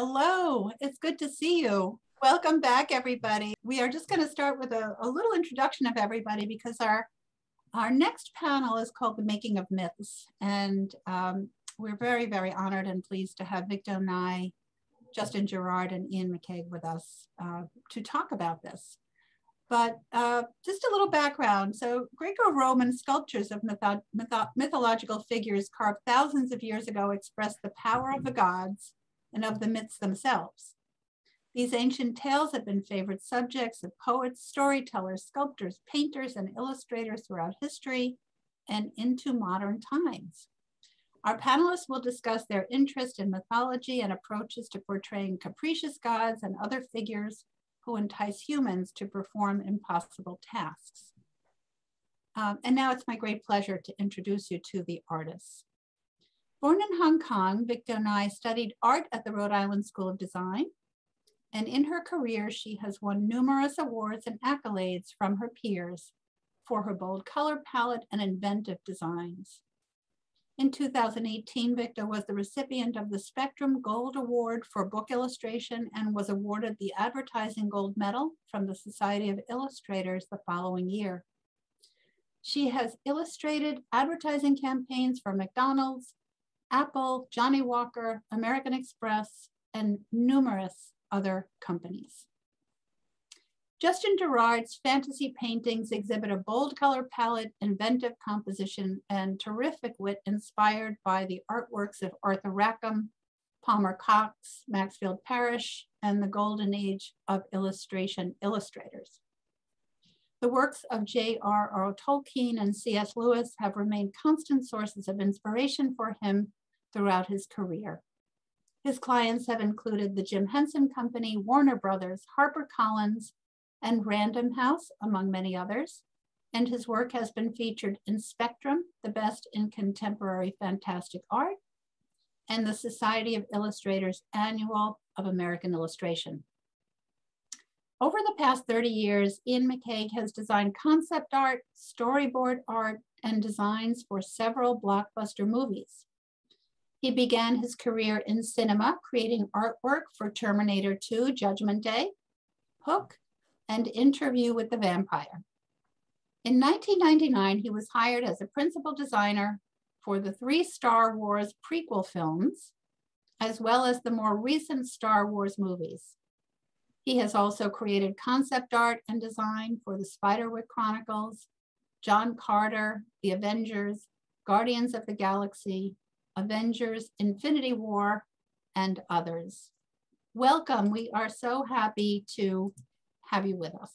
Hello, it's good to see you. Welcome back, everybody. We are just going to start with a, a, little introduction of everybody because our our next panel is called The Making of Myths. And um, we're very, very honored and pleased to have Victo Ngai, Justin Gerard, and Iain McCaig with us uh, to talk about this. But uh, just a little background. So Greco-Roman sculptures of mytho mytho mythological figures carved thousands of years ago expressed the power of the gods and of the myths themselves. These ancient tales have been favorite subjects of poets, storytellers, sculptors, painters, and illustrators throughout history and into modern times. Our panelists will discuss their interest in mythology and approaches to portraying capricious gods and other figures who entice humans to perform impossible tasks. Um, and now it's my great pleasure to introduce you to the artists. Born in Hong Kong, Victo Ngai studied art at the Rhode Island School of Design. And in her career, she has won numerous awards and accolades from her peers for her bold color palette and inventive designs. In 2018, Victo was the recipient of the Spectrum Gold Award for Book Illustration and was awarded the Advertising Gold Medal from the Society of Illustrators the following year. She has illustrated advertising campaigns for McDonald's, Apple, Johnnie Walker, American Express, and numerous other companies. Justin Gerard's fantasy paintings exhibit a bold color palette, inventive composition, and terrific wit inspired by the artworks of Arthur Rackham, Palmer Cox, Maxfield Parrish, and the golden age of illustration illustrators. The works of J.R.R. Tolkien and C.S. Lewis have remained constant sources of inspiration for him throughout his career. His clients have included the Jim Henson Company, Warner Brothers, HarperCollins, and Random House, among many others. And his work has been featured in Spectrum, the best in contemporary fantastic art, and the Society of Illustrators Annual of American Illustration. Over the past 30 years, Iain McCaig has designed concept art, storyboard art, and designs for several blockbuster movies. He began his career in cinema, creating artwork for Terminator 2, Judgment Day, Hook, and Interview with the Vampire. In 1999, he was hired as a principal designer for the three Star Wars prequel films, as well as the more recent Star Wars movies. He has also created concept art and design for the Spiderwick Chronicles, John Carter, The Avengers, Guardians of the Galaxy, Avengers, Infinity War, and others. Welcome. We are so happy to have you with us.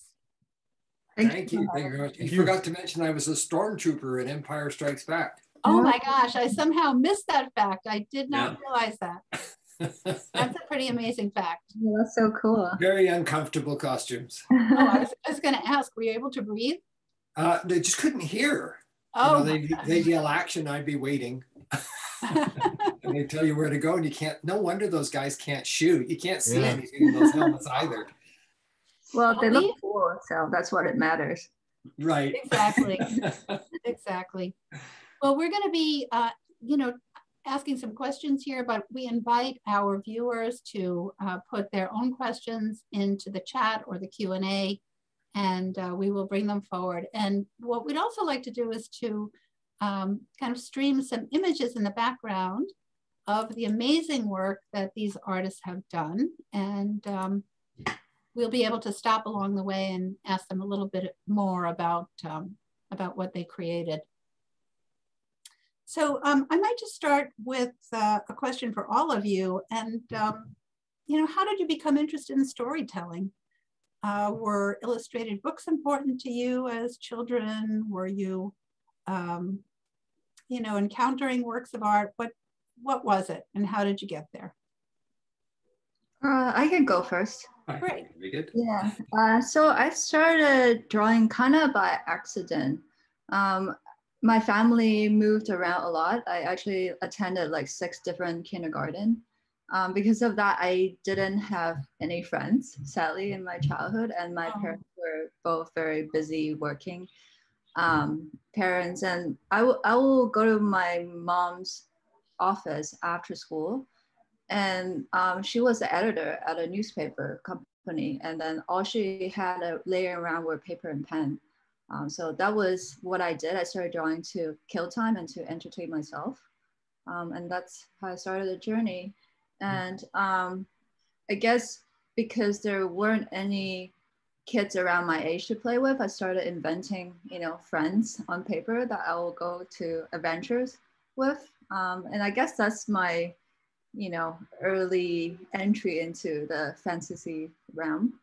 Thank, Thank you. Thank you very much. You, you forgot to mention I was a stormtrooper in Empire Strikes Back. Oh my gosh, I somehow missed that fact. I did not yeah. realize that. That's a pretty amazing fact. Yeah, that's so cool. Very uncomfortable costumes. oh, I was, was going to ask, were you able to breathe? Uh, they just couldn't hear. Oh, you know, they, they'd yell action, I'd be waiting. and they tell you where to go, and you can't. No wonder those guys can't shoot. You can't see yeah. anything in those helmets either. Well, they look cool, so that's what it matters. Right. Exactly. exactly. Well, we're going to be, uh, you know, asking some questions here, but we invite our viewers to uh, put their own questions into the chat or the Q&A, and uh, we will bring them forward. And what we'd also like to do is to um, kind of stream some images in the background of the amazing work that these artists have done. And um, we'll be able to stop along the way and ask them a little bit more about, um, about what they created. So um, I might just start with uh, a question for all of you. And, um, you know, how did you become interested in storytelling? Uh, were illustrated books important to you as children? Were you, um, you know, encountering works of art? What, what was it and how did you get there? Uh, I can go first. Great. Very good. Yeah. Uh, so I started drawing kind of by accident. Um, my family moved around a lot. I actually attended like six different kindergarten. Um, because of that, I didn't have any friends, sadly, in my childhood, and my oh. parents were both very busy working um, parents. And I will I will go to my mom's office after school and um, she was the editor at a newspaper company. And then all she had to lay around were paper and pen. Um, so that was what I did. I started drawing to kill time and to entertain myself. Um, and that's how I started the journey. And um, I guess because there weren't any kids around my age to play with, I started inventing, you know, friends on paper that I will go to adventures with. Um, and I guess that's my, you know, early entry into the fantasy realm.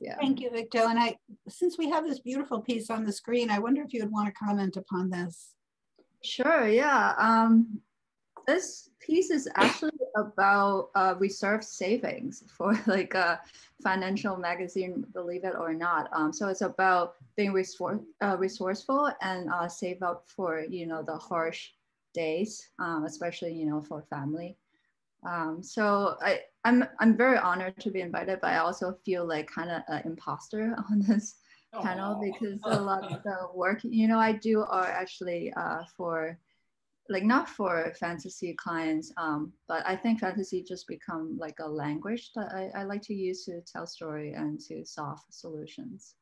Yeah. Thank you, Victo. And I, since we have this beautiful piece on the screen, I wonder if you would want to comment upon this. Sure. Yeah. Um, this piece is actually about uh, reserve savings for like a financial magazine, believe it or not. Um, so it's about being resource, uh, resourceful and uh, save up for, you know, the harsh days, um, especially, you know, for family. Um, so I, I'm, I'm very honored to be invited, but I also feel like kind of an imposter on this panel because a lot of the work, you know, I do are actually uh, for like not for fantasy clients, um, but I think fantasy just become like a language that I, I like to use to tell story and to solve solutions.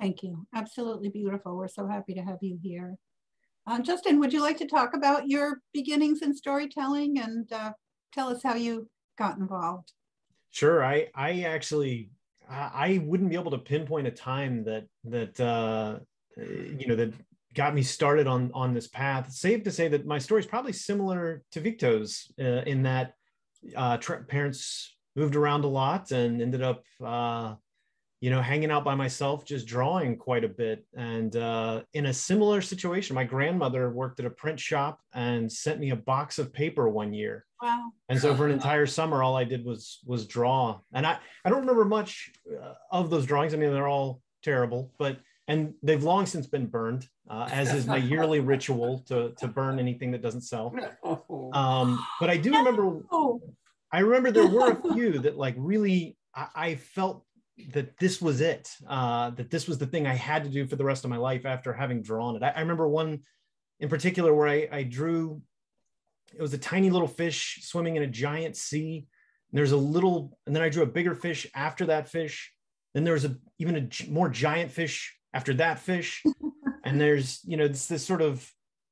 Thank you. Absolutely beautiful. We're so happy to have you here. Uh, Justin, would you like to talk about your beginnings in storytelling and uh, tell us how you got involved? Sure. I I actually I wouldn't be able to pinpoint a time that that uh, you know that got me started on on this path. Safe to say that my story is probably similar to Victo's uh, in that uh, tra- parents moved around a lot and ended up uh, you know hanging out by myself just drawing quite a bit. And uh, in a similar situation my grandmother worked at a print shop and sent me a box of paper one year. Wow. And so for an entire summer all i did was was draw. And i i don't remember much uh, of those drawings. I mean they're all terrible but and they've long since been burned, uh, as is my yearly ritual to to burn anything that doesn't sell. Um, but I do remember, I remember there were a few that like really I, I felt that this was it, uh, that this was the thing I had to do for the rest of my life after having drawn it. I, I remember one in particular where I, I drew. It was a tiny little fish swimming in a giant sea. And there's a little, and then I drew a bigger fish after that fish. Then there was a even a more giant fish after that fish and there's you know this this sort of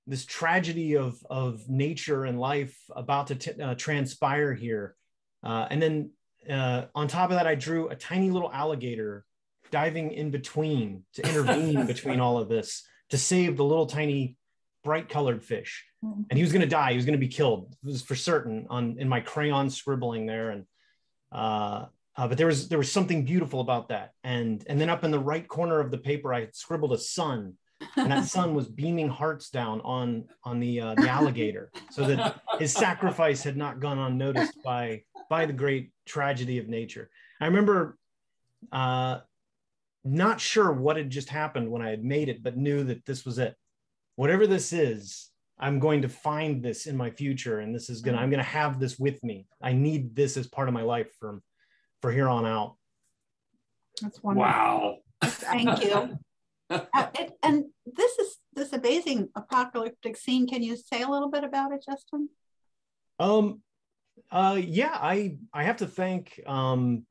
this tragedy of of nature and life about to t- uh, transpire here uh, and then uh, on top of that i drew a tiny little alligator diving in between to intervene between all of this to save the little tiny bright colored fish mm-hmm. and he was going to die he was going to be killed it was for certain on in my crayon scribbling there and uh, uh, but there was there was something beautiful about that. And and then up in the right corner of the paper, I scribbled a sun, and that sun was beaming hearts down on on the uh, the alligator, so that his sacrifice had not gone unnoticed by by the great tragedy of nature. I remember uh, not sure what had just happened when I had made it, but knew that this was it. Whatever this is, I'm going to find this in my future, and this is gonna I'm gonna have this with me. I need this as part of my life from for here on out. That's wonderful. Wow. Thank you. uh, it, and this is this amazing apocalyptic scene. Can you say a little bit about it, Justin? Um, uh, yeah, I I have to thank um,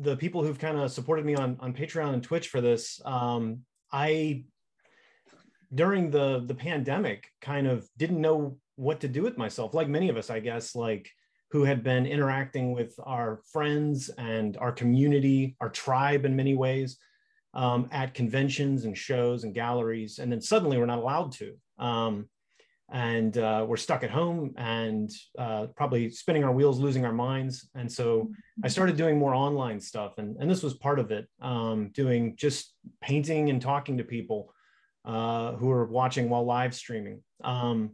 the people who've kind of supported me on on Patreon and Twitch for this. Um, I during the the pandemic kind of didn't know what to do with myself, like many of us, I guess. Like who had been interacting with our friends and our community, our tribe in many ways, um, at conventions and shows and galleries. And then suddenly we're not allowed to. Um, and uh, we're stuck at home and uh, probably spinning our wheels, losing our minds. And so I started doing more online stuff. And, and this was part of it, um, doing just painting and talking to people uh, who are watching while live streaming. Um,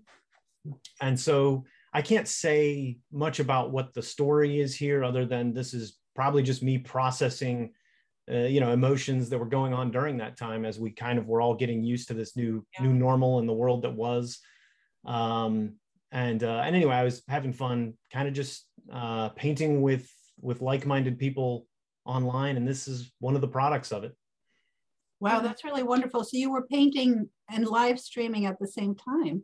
and so I can't say much about what the story is here, other than this is probably just me processing, uh, you know, emotions that were going on during that time as we kind of were all getting used to this new yeah. new normal in the world that was. Um, and uh, and anyway, I was having fun, kind of just uh, painting with with like-minded people online, and this is one of the products of it. Wow, that's really wonderful. So you were painting and live streaming at the same time.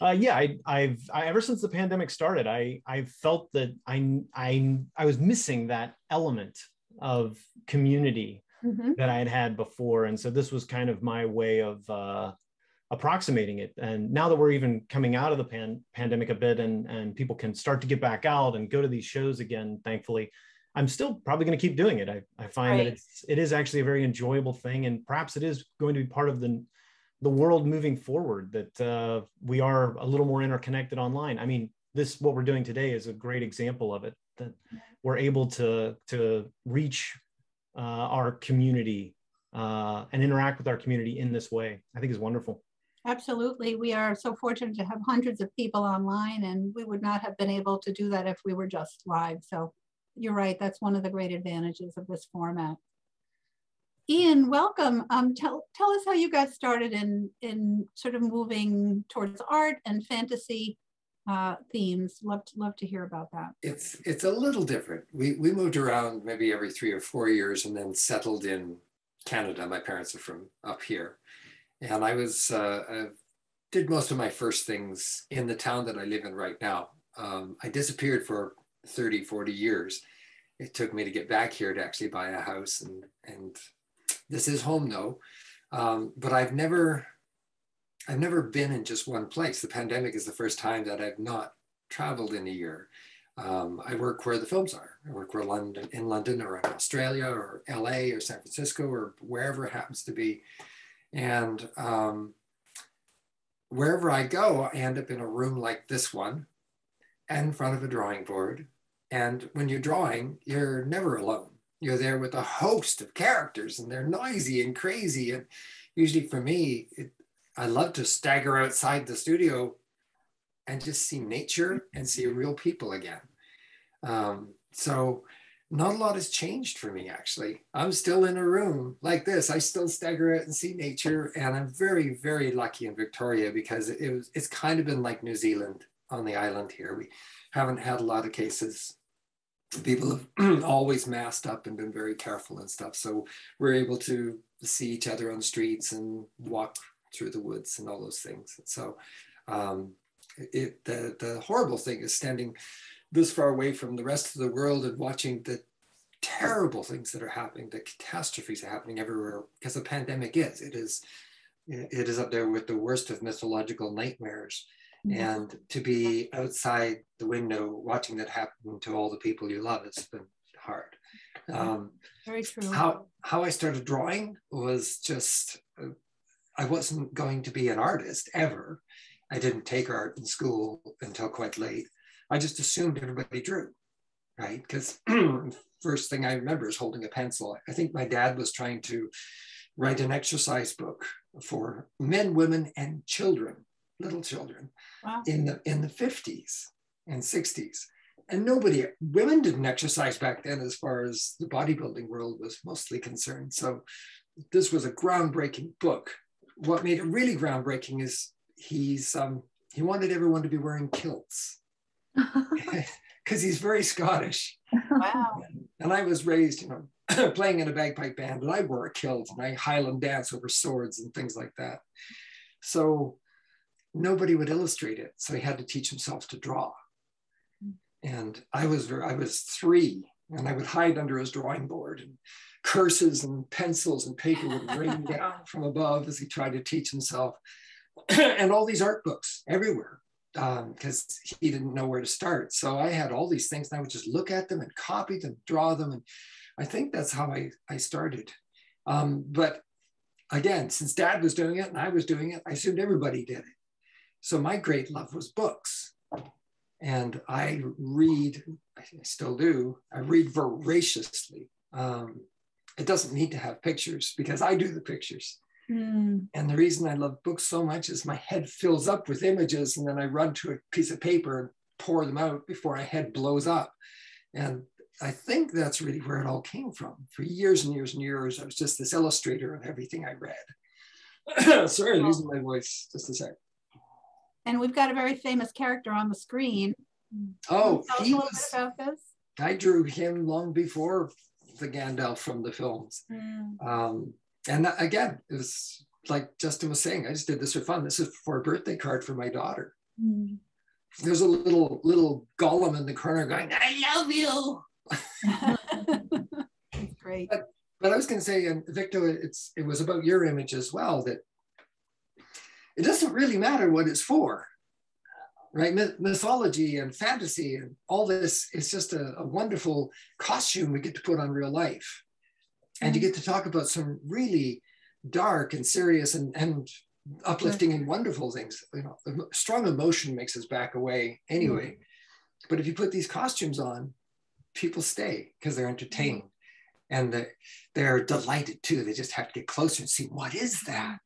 Uh, yeah, I, I've I, ever since the pandemic started, I I felt that I I I was missing that element of community mm-hmm. that I had had before, and so this was kind of my way of uh, approximating it. And now that we're even coming out of the pan- pandemic a bit, and and people can start to get back out and go to these shows again, thankfully, I'm still probably going to keep doing it. I, I find right. that it's it is actually a very enjoyable thing, and perhaps it is going to be part of the the world moving forward. That uh, we are a little more interconnected online. I mean, this what we're doing today is a great example of it. That we're able to to reach uh, our community uh, and interact with our community in this way. I think is wonderful. Absolutely. We are so fortunate to have hundreds of people online, and we would not have been able to do that if we were just live. So you're right. That's one of the great advantages of this format. Iain, welcome. Um, tell, tell us how you got started in, in sort of moving towards art and fantasy uh, themes. Love to, love to hear about that. It's, it's a little different. We, we moved around maybe every three or four years and then settled in Canada. My parents are from up here. And I was, uh, I did most of my first things in the town that I live in right now. Um, I disappeared for 30, 40 years. It took me to get back here to actually buy a house. And, and this is home though. Um, but I've never, I've never been in just one place. The pandemic is the first time that I've not traveled in a year. Um, I work where the films are. I work where London, in London or in Australia or LA or San Francisco or wherever it happens to be. And um, wherever I go, I end up in a room like this one and in front of a drawing board. And when you're drawing, you're never alone. You're there with a host of characters and they're noisy and crazy. And usually for me, it, I love to stagger outside the studio and just see nature and see real people again. Um, so not a lot has changed for me actually. I'm still in a room like this. I still stagger out and see nature, and I'm very, very lucky in Victoria because it was it's kind of been like New Zealand on the island here. We haven't had a lot of cases. People have always masked up and been very careful and stuff. So we're able to see each other on the streets and walk through the woods and all those things. And so um, it, the, the horrible thing is standing this far away from the rest of the world and watching the terrible things that are happening, the catastrophes are happening everywhere because the pandemic is. It is it is up there with the worst of mythological nightmares. Mm-hmm. And to be outside the window watching that happen to all the people you love, it's been hard. Um, Very true. How how I started drawing was just uh, I wasn't going to be an artist ever. I didn't take art in school until quite late. I just assumed everybody drew, right? Because first thing I remember is holding a pencil. I think my dad was trying to write an exercise book for men, women, and children, little children, wow. in the in the 50s and 60s. And nobody, women didn't exercise back then as far as the bodybuilding world was mostly concerned. So this was a groundbreaking book. What made it really groundbreaking is he's um, he wanted everyone to be wearing kilts because he's very Scottish. Wow. And I was raised, you know, playing in a bagpipe band, and I wore a kilt and I Highland dance over swords and things like that. So nobody would illustrate it. So he had to teach himself to draw. And I was I was three, and I would hide under his drawing board, and curses and pencils and paper would rain down from above as he tried to teach himself. and all these art books everywhere because um, he didn't know where to start. So I had all these things and I would just look at them and copy them, draw them. And I think that's how I, I started. Um, but again, since dad was doing it and I was doing it, I assumed everybody did it. So my great love was books. And I read, I still do, I read voraciously. Um, it doesn't need to have pictures because I do the pictures. Mm. And the reason I love books so much is my head fills up with images and then I run to a piece of paper and pour them out before my head blows up. And I think that's really where it all came from. For years and years and years, I was just this illustrator of everything I read. Sorry, losing my voice just a sec. And we've got a very famous character on the screen. Oh, he was, I drew him long before the Gandalf from the films. Mm. Um, and again, it was like Justin was saying, I just did this for fun. This is for a birthday card for my daughter. Mm. There's a little little Gollum in the corner going, "I love you." Great. But, but I was going to say, and Victo, it's it was about your image as well. That it doesn't really matter what it's for, right? mythology and fantasy and all this is just a, a wonderful costume we get to put on real life, and you get to talk about some really dark and serious and, and uplifting and wonderful things. You know, strong emotion makes us back away anyway. Mm-hmm. But if you put these costumes on, people stay because they're entertained and they're, they're delighted too. They just have to get closer and see what is that.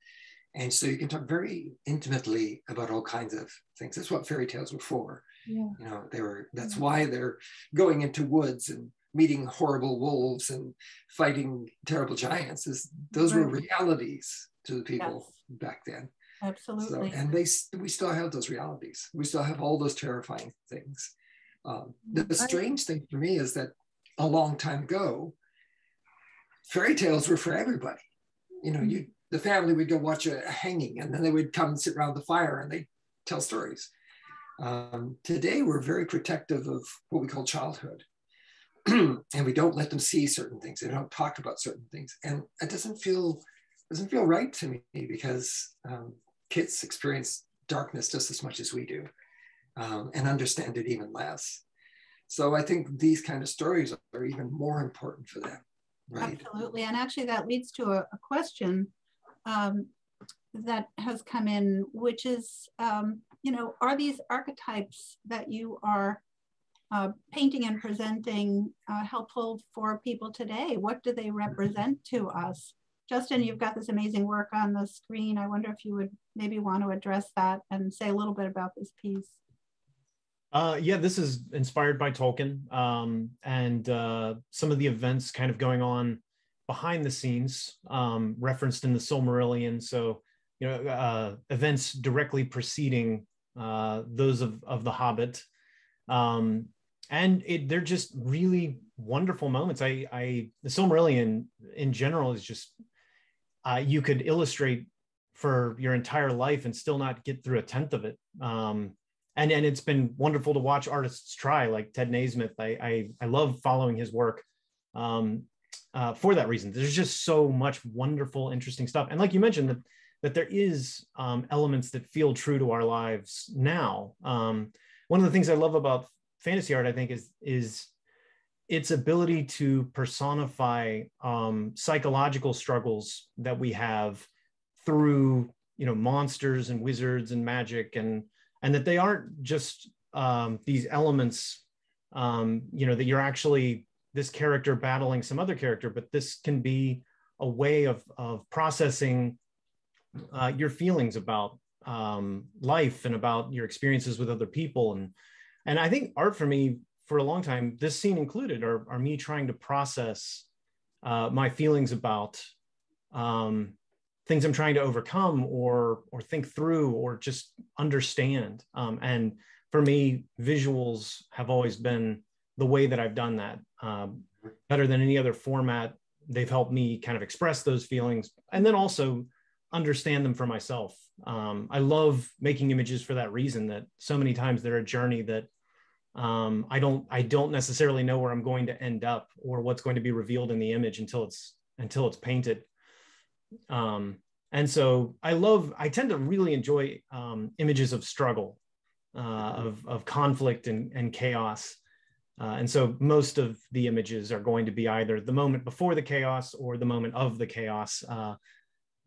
And so you can talk very intimately about all kinds of things. That's what fairy tales were for. Yeah. You know, they were. That's why they're going into woods and meeting horrible wolves and fighting terrible giants. Is those right. were realities to the people yes. back then. Absolutely. So, and they we still have those realities. We still have all those terrifying things. Um, the, strange thing for me is that a long time ago, fairy tales were for everybody. You know, you the family would go watch a, a hanging, and then they would come and sit around the fire and they tell stories. Um, today, we're very protective of what we call childhood. and we don't let them see certain things. They don't talk about certain things, and it doesn't feel doesn't feel right to me because um, kids experience darkness just as much as we do, um, and understand it even less. So I think these kind of stories are even more important for them. Right? Absolutely, and actually that leads to a, a question um, that has come in, which is, um, you know, are these archetypes that you are uh, painting and presenting uh, helpful for people today? What do they represent to us? Justin, you've got this amazing work on the screen. I wonder if you would maybe want to address that and say a little bit about this piece. Uh, yeah, this is inspired by Tolkien um, and uh, some of the events kind of going on behind the scenes, um, referenced in the Silmarillion. So, you know, uh, events directly preceding uh, those of, of The Hobbit. Um, and it, they're just really wonderful moments. I, I the Silmarillion in general is just uh, you could illustrate for your entire life and still not get through a tenth of it. Um, and and it's been wonderful to watch artists try, like Ted Nasmith. I I, I love following his work um, uh, for that reason. There's just so much wonderful, interesting stuff. And like you mentioned, that that there is um, elements that feel true to our lives now. Um, one of the things I love about fantasy art, I think, is is its ability to personify um, psychological struggles that we have through you know monsters and wizards and magic and and that they aren't just um, these elements um, you know that you're actually this character battling some other character but this can be a way of of processing uh, your feelings about um, life and about your experiences with other people and and I think art for me for a long time, this scene included, are, are me trying to process uh, my feelings about um, things I'm trying to overcome or or think through or just understand. Um, and for me, visuals have always been the way that I've done that. Um, better than any other format, they've helped me kind of express those feelings and then also understand them for myself. Um, I love making images for that reason. That so many times they're a journey that um, I don't I don't necessarily know where I'm going to end up or what's going to be revealed in the image until it's until it's painted. Um, and so I love I tend to really enjoy um, images of struggle, uh, of of conflict and, and chaos. Uh, and so most of the images are going to be either the moment before the chaos or the moment of the chaos uh,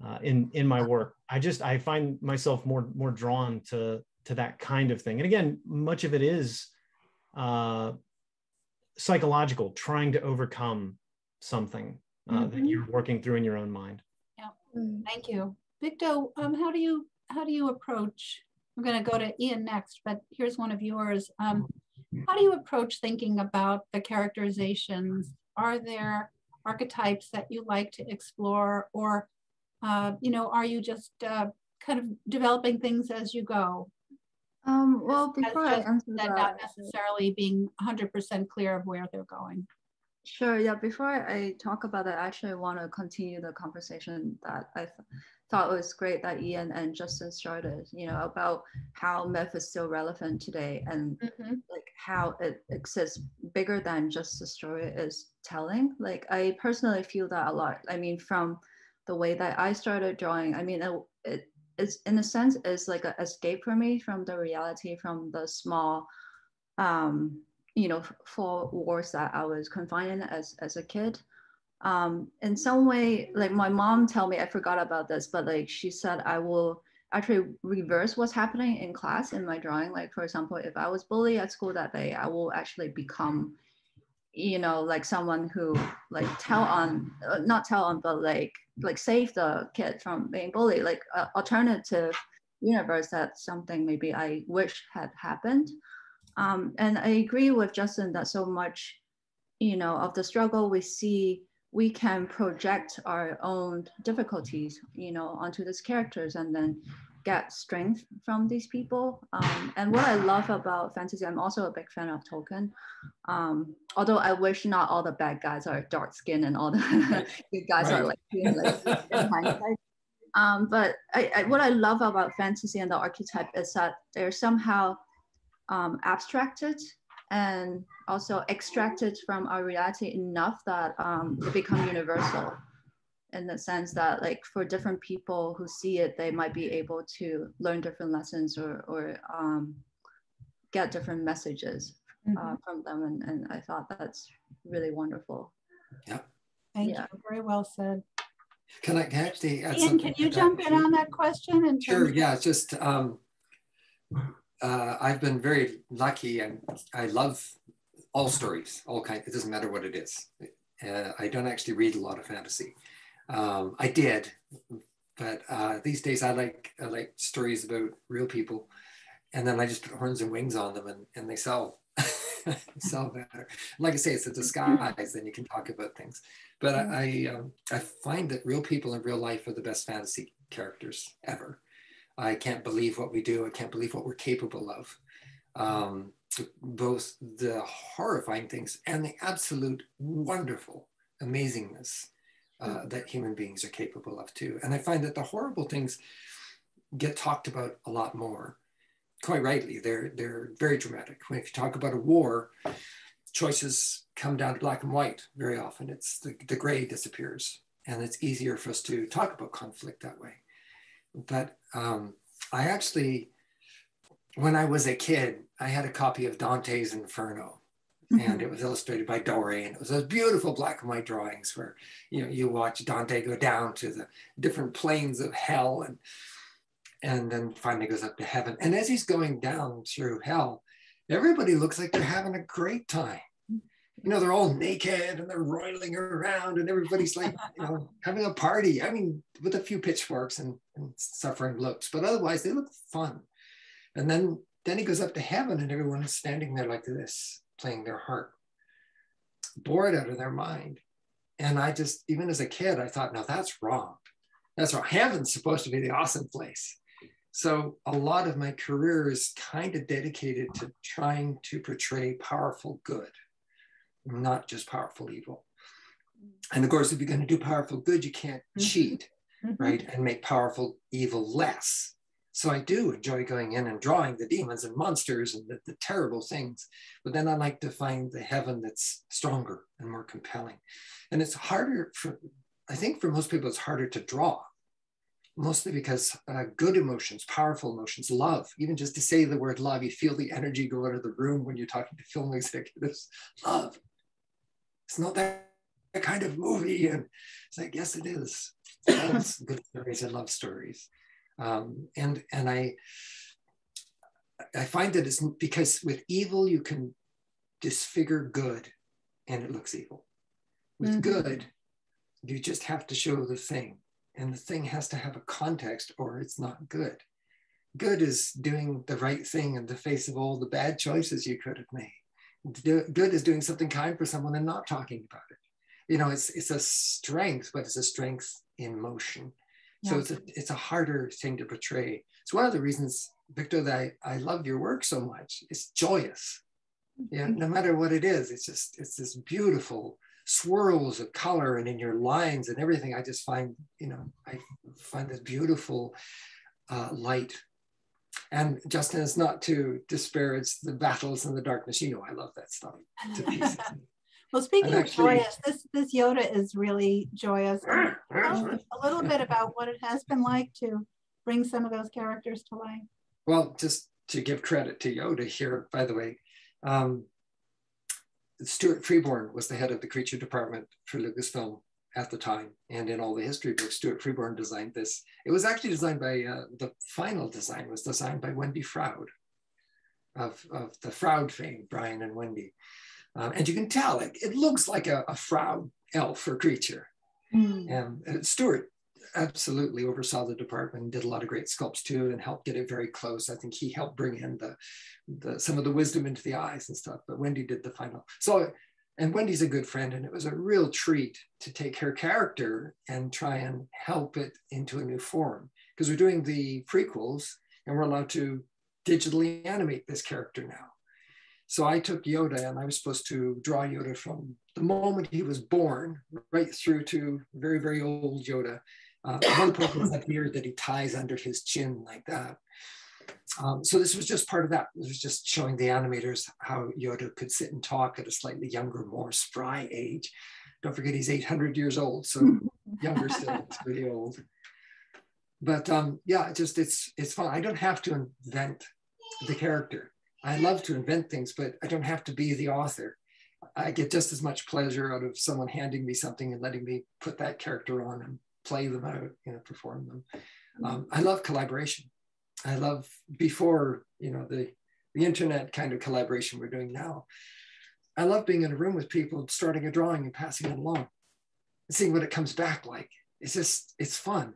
uh, in in my work. I just I find myself more more drawn to to that kind of thing. And again, much of it is uh, psychological, trying to overcome something uh, mm-hmm. that you're working through in your own mind. Yeah, mm, thank you, Victo. Um, how do you how do you approach? I'm going to go to Iain next, but here's one of yours. Um, how do you approach thinking about the characterizations? Are there archetypes that you like to explore, or uh, you know, are you just uh, kind of developing things as you go? Um, well, before I answer that, not necessarily being 100% clear of where they're going. Sure. Yeah. Before I talk about that, I actually want to continue the conversation that I th- thought was great that Iain and Justin started, you know, about how myth is still relevant today and mm-hmm. like how it exists bigger than just the story is telling. Like I personally feel that a lot. I mean, from the way that I started drawing, I mean, it, it is in a sense it's like an escape for me from the reality, from the small, um, you know, four walls that I was confined in as as a kid um, in some way, like my mom tell me, I forgot about this, but like she said, I will actually reverse what's happening in class in my drawing. Like for example, if I was bullied at school that day, I will actually become, you know, like someone who like tell on, uh, not tell on, but like like save the kid from being bullied, like uh, alternative universe that something maybe I wish had happened. Um, and I agree with Justin that so much, you know, of the struggle we see we can project our own difficulties, you know, onto these characters and then get strength from these people. Um, and what I love about fantasy, I'm also a big fan of Tolkien. Um, although I wish not all the bad guys are dark skinned and all the good guys right. are like, like um, but I, I, what I love about fantasy and the archetype is that they're somehow um, abstracted and also extracted from our reality enough that um, it become universal in the sense that like for different people who see it they might be able to learn different lessons or, or um, get different messages uh, mm-hmm. from them and, and i thought that's really wonderful yeah thank yeah. you very well said can i, can I actually Iain, can you jump in on that question and sure yeah just um, uh, I've been very lucky and I love all stories, all kinds. It doesn't matter what it is. Uh, I don't actually read a lot of fantasy. Um, I did, but uh, these days I like I like stories about real people, and then I just put horns and wings on them, and, and they sell sell better. Like I say, it's a disguise. Then you can talk about things. But I I, um, I find that real people in real life are the best fantasy characters ever. I can't believe what we do. I can't believe what we're capable of. Um, both the horrifying things and the absolute wonderful amazingness uh, that human beings are capable of too. And I find that the horrible things get talked about a lot more. Quite rightly, they're they're very dramatic. When if you talk about a war, choices come down to black and white very often. It's the, the gray disappears, and it's easier for us to talk about conflict that way. But um, I actually, when I was a kid, I had a copy of Dante's Inferno. Mm-hmm. And it was illustrated by Doré, and it was those beautiful black and white drawings where you know you watch Dante go down to the different planes of hell, and and then finally goes up to heaven. And as he's going down through hell, everybody looks like they're having a great time you know, they're all naked and they're roiling around and everybody's like, you know, having a party. I mean, with a few pitchforks and, and suffering looks, but otherwise they look fun. And then then he goes up to heaven and everyone is standing there like this, playing their harp, bored out of their mind. And I just, even as a kid, I thought, no, that's wrong. That's wrong. Heaven's supposed to be the awesome place. So a lot of my career is kind of dedicated to trying to portray powerful good not just powerful evil. And of course, if you're going to do powerful good, you can't mm-hmm. cheat, mm-hmm. right? And make powerful evil less. So I do enjoy going in and drawing the demons and monsters and the, the, terrible things. But then I like to find the heaven that's stronger and more compelling. And it's harder for, I think for most people, it's harder to draw, mostly because uh, good emotions, powerful emotions, love, even just to say the word love, you feel the energy go out of the room when you're talking to film executives. Love, it's not that kind of movie. And it's like, yes, it is. It's good stories and love stories. Um, and and I I find that it's because with evil you can disfigure good and it looks evil. With mm-hmm. good, you just have to show the thing. And the thing has to have a context or it's not good. Good is doing the right thing in the face of all the bad choices you could have made good is doing something kind for someone and not talking about it. You know, it's it's a strength, but it's a strength in motion. Yeah. So it's a it's a harder thing to portray. It's one of the reasons, Victo, that I, I love your work so much. It's joyous. Yeah, no matter what it is, it's just it's this beautiful swirls of color and in your lines and everything. I just find, you know, I find this beautiful uh, light. And Justin, is not to disparage the battles in the darkness. You know, I love that stuff to pieces. well, speaking of joyous, this this Yoda is really joyous. A little bit about what it has been like to bring some of those characters to life. Well, just to give credit to Yoda here, by the way, um, Stuart Freeborn was the head of the creature department for Lucasfilm at the time. And in all the history books, Stuart Freeborn designed this. It was actually designed by, uh, the final design was designed by Wendy Froud of, of the Froud fame, Brian and Wendy. Um, and you can tell it, it looks like a, a Froud elf or creature. Mm. And uh, Stuart absolutely oversaw the department did a lot of great sculpts too and helped get it very close. I think he helped bring in the, the some of the wisdom into the eyes and stuff, but Wendy did the final. So, and Wendy's a good friend and it was a real treat to take her character and try and help it into a new form because we're doing the prequels and we're allowed to digitally animate this character now. So I took Yoda and I was supposed to draw Yoda from the moment he was born right through to very, very old Yoda uh, one point is a beard that he ties under his chin like that. Um, so this was just part of that. It was just showing the animators how Yoda could sit and talk at a slightly younger, more spry age. Don't forget he's 800 years old, so younger still, it's pretty old. But um, yeah, just it's it's fun. I don't have to invent the character. I love to invent things, but I don't have to be the author. I get just as much pleasure out of someone handing me something and letting me put that character on and play them out, you know, perform them. Mm-hmm. Um, I love collaboration. I love before, you know, the, the internet kind of collaboration we're doing now. I love being in a room with people, starting a drawing and passing it along and seeing what it comes back like. It's just, it's fun.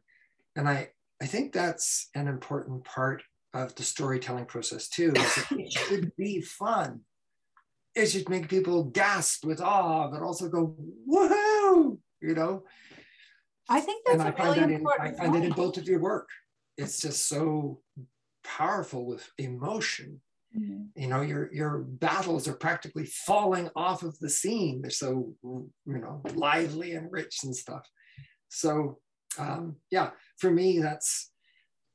And I, I think that's an important part of the storytelling process too. it should be fun. It should make people gasp with awe, but also go, woohoo, you know? I think that's and really that important. In, I find that in both of your work. It's just so powerful with emotion. Mm-hmm. You know, your your battles are practically falling off of the scene. They're so you know lively and rich and stuff. So um, yeah, for me, that's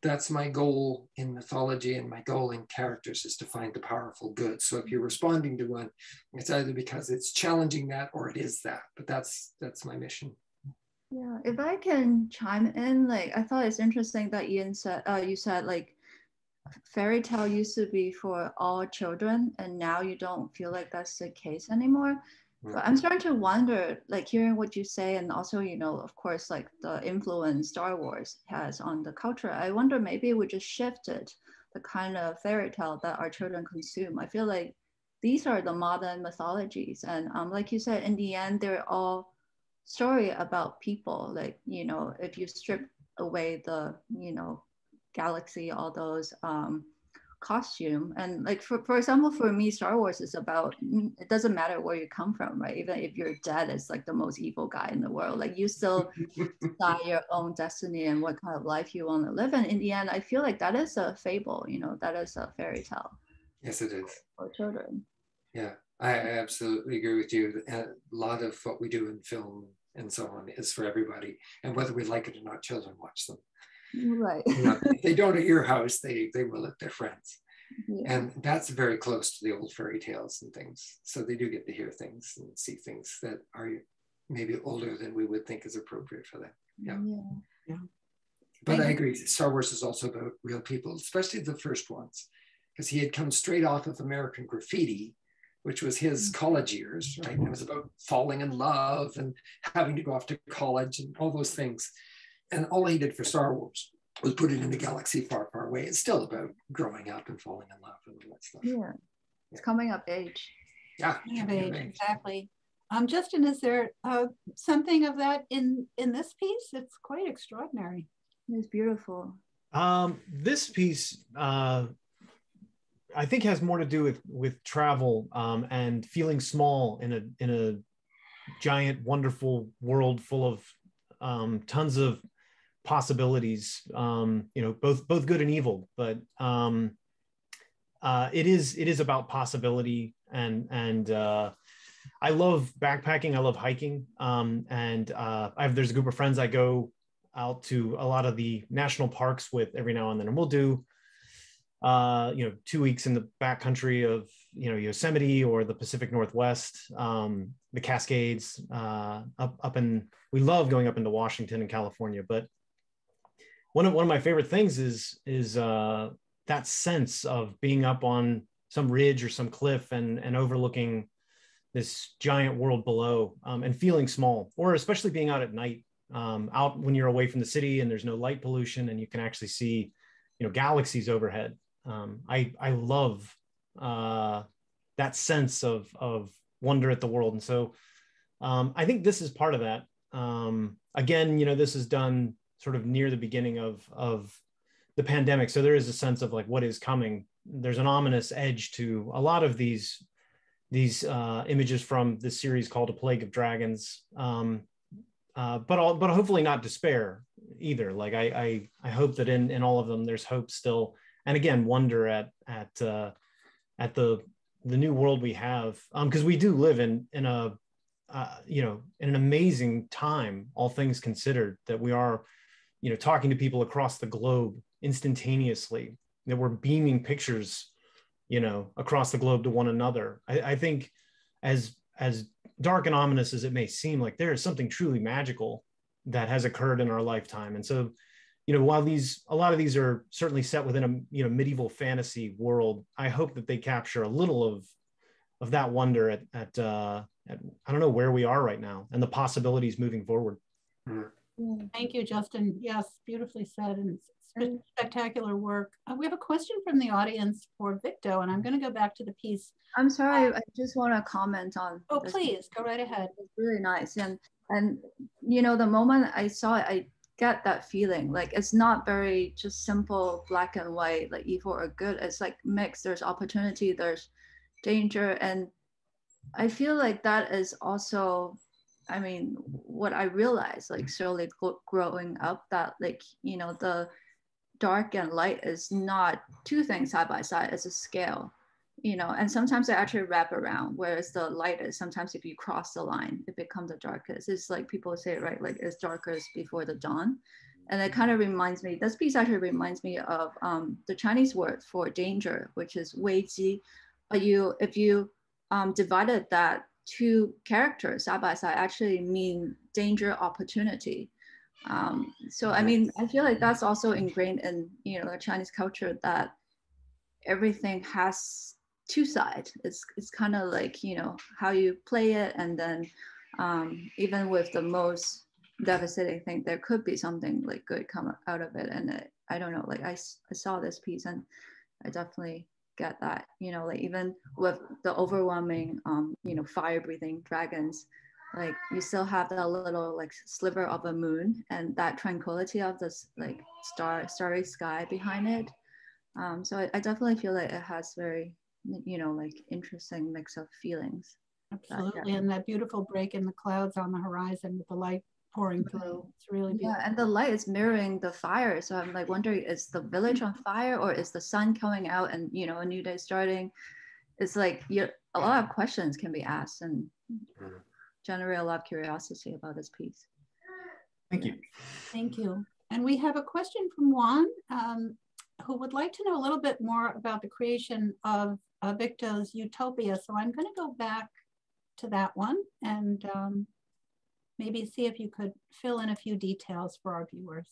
that's my goal in mythology and my goal in characters is to find the powerful good. So if you're responding to one, it's either because it's challenging that or it is that. But that's that's my mission. Yeah, if I can chime in, like I thought it's interesting that Iain said, uh, you said like fairy tale used to be for all children, and now you don't feel like that's the case anymore. I'm starting to wonder, like hearing what you say, and also, you know, of course, like the influence Star Wars has on the culture. I wonder maybe we just shifted the kind of fairy tale that our children consume. I feel like these are the modern mythologies, and um, like you said, in the end, they're all story about people like you know if you strip away the you know galaxy all those um costume. And like for, for example for me star wars is about mm, it doesn't matter where you come from right? Even if your dad is like the most evil guy in the world like you still decide your own destiny and what kind of life you want to live and in the end i feel like that is a fable you know that is a fairy tale. Yes it is. For children. Yeah I absolutely agree with you. A lot of what we do in film and so on is for everybody, and whether we like it or not, children watch them. Right. you know, if they don't at your house, they they will at their friends, yeah. and that's very close to the old fairy tales and things. So they do get to hear things and see things that are maybe older than we would think is appropriate for them. Yeah. Yeah. yeah. But I agree. Star Wars is also about real people, especially the first ones, because he had come straight off of American Graffiti, which was his mm. college years, right? And it was about falling in love and having to go off to college and all those things. And all he did for Star Wars was put it in a galaxy far, far away. It's still about growing up and falling in love and all that stuff. Yeah. It's coming of age. Yeah. Coming of age, exactly. Um, Justin, is there uh, something of that in in this piece? It's quite extraordinary. It's beautiful. Um, this piece uh, I think has more to do with with travel um, and feeling small in a in a giant, wonderful world full of um, tons of possibilities. Um, you know, both both good and evil. But um, uh, it is it is about possibility and and uh, I love backpacking. I love hiking. Um, and uh, I have there's a group of friends I go out to a lot of the national parks with every now and then, and we'll do uh, you know two weeks in the backcountry of you know Yosemite or the Pacific Northwest, um, the Cascades, uh, up up in. We love going up into Washington and California, but one of one of my favorite things is is uh, that sense of being up on some ridge or some cliff and and overlooking this giant world below um, and feeling small, or especially being out at night, um, out when you're away from the city and there's no light pollution and you can actually see, you know, galaxies overhead. Um, I I love uh, that sense of of wonder at the world, and so um, I think this is part of that. Um, again, you know, this is done sort of near the beginning of of the pandemic, so there is a sense of like what is coming. There's an ominous edge to a lot of these these uh, images from this series called A Plague of Dragons. Um, uh, but all, but hopefully not despair either. Like I, I, I hope that in, in all of them, there's hope still. And again, wonder at, at, uh, at the, the new world we have. Um, cause we do live in, in a, uh, you know, in an amazing time, all things considered that we are, you know, talking to people across the globe instantaneously, that we're beaming pictures you know, across the globe to one another. I, I think as as dark and ominous as it may seem, like there is something truly magical that has occurred in our lifetime. And so, you know, while these a lot of these are certainly set within a you know medieval fantasy world, I hope that they capture a little of of that wonder at at, uh, at I don't know where we are right now and the possibilities moving forward. Thank you, Justin. Yes, beautifully said, and spectacular work. Uh, we have a question from the audience for Victo, and I'm going to go back to the piece. I'm sorry, uh, I just want to comment on. Oh, please go right ahead. It's really nice, and and you know the moment I saw it, I get that feeling like it's not very just simple black and white like evil or good. It's like mixed. There's opportunity. There's danger, and I feel like that is also I mean, what I realized, like slowly growing up, that like you know the dark and light is not two things side by side it's a scale you know and sometimes they actually wrap around whereas the light is sometimes if you cross the line it becomes the darkest. It's like people say right like it's darkest before the dawn. And it kind of reminds me this piece actually reminds me of um, the chinese word for danger which is weiji but you if you um, divided that two characters side by side actually mean danger opportunity um, so I mean, I feel like that's also ingrained in you know the Chinese culture that everything has two sides. It's it's kind of like you know how you play it, and then um, even with the most devastating thing, there could be something like good come out of it. And it, I don't know, like I, I saw this piece and I definitely get that. You know, like even with the overwhelming, um, you know, fire breathing dragons like you still have that little like sliver of a moon and that tranquility of this like star starry sky behind it um, so I, I, definitely feel like it has very you know like interesting mix of feelings absolutely that, and that beautiful break in the clouds on the horizon with the light pouring through it's really beautiful. yeah and the light is mirroring the fire so i'm like wondering is the village on fire or is the sun coming out and you know a new day starting it's like you a lot of questions can be asked and mm-hmm generate a lot of curiosity about this piece. Thank you. Thank you. And we have a question from Juan, um, who would like to know a little bit more about the creation of uh, Victo's Utopia. So I'm going to go back to that one and um, maybe see if you could fill in a few details for our viewers.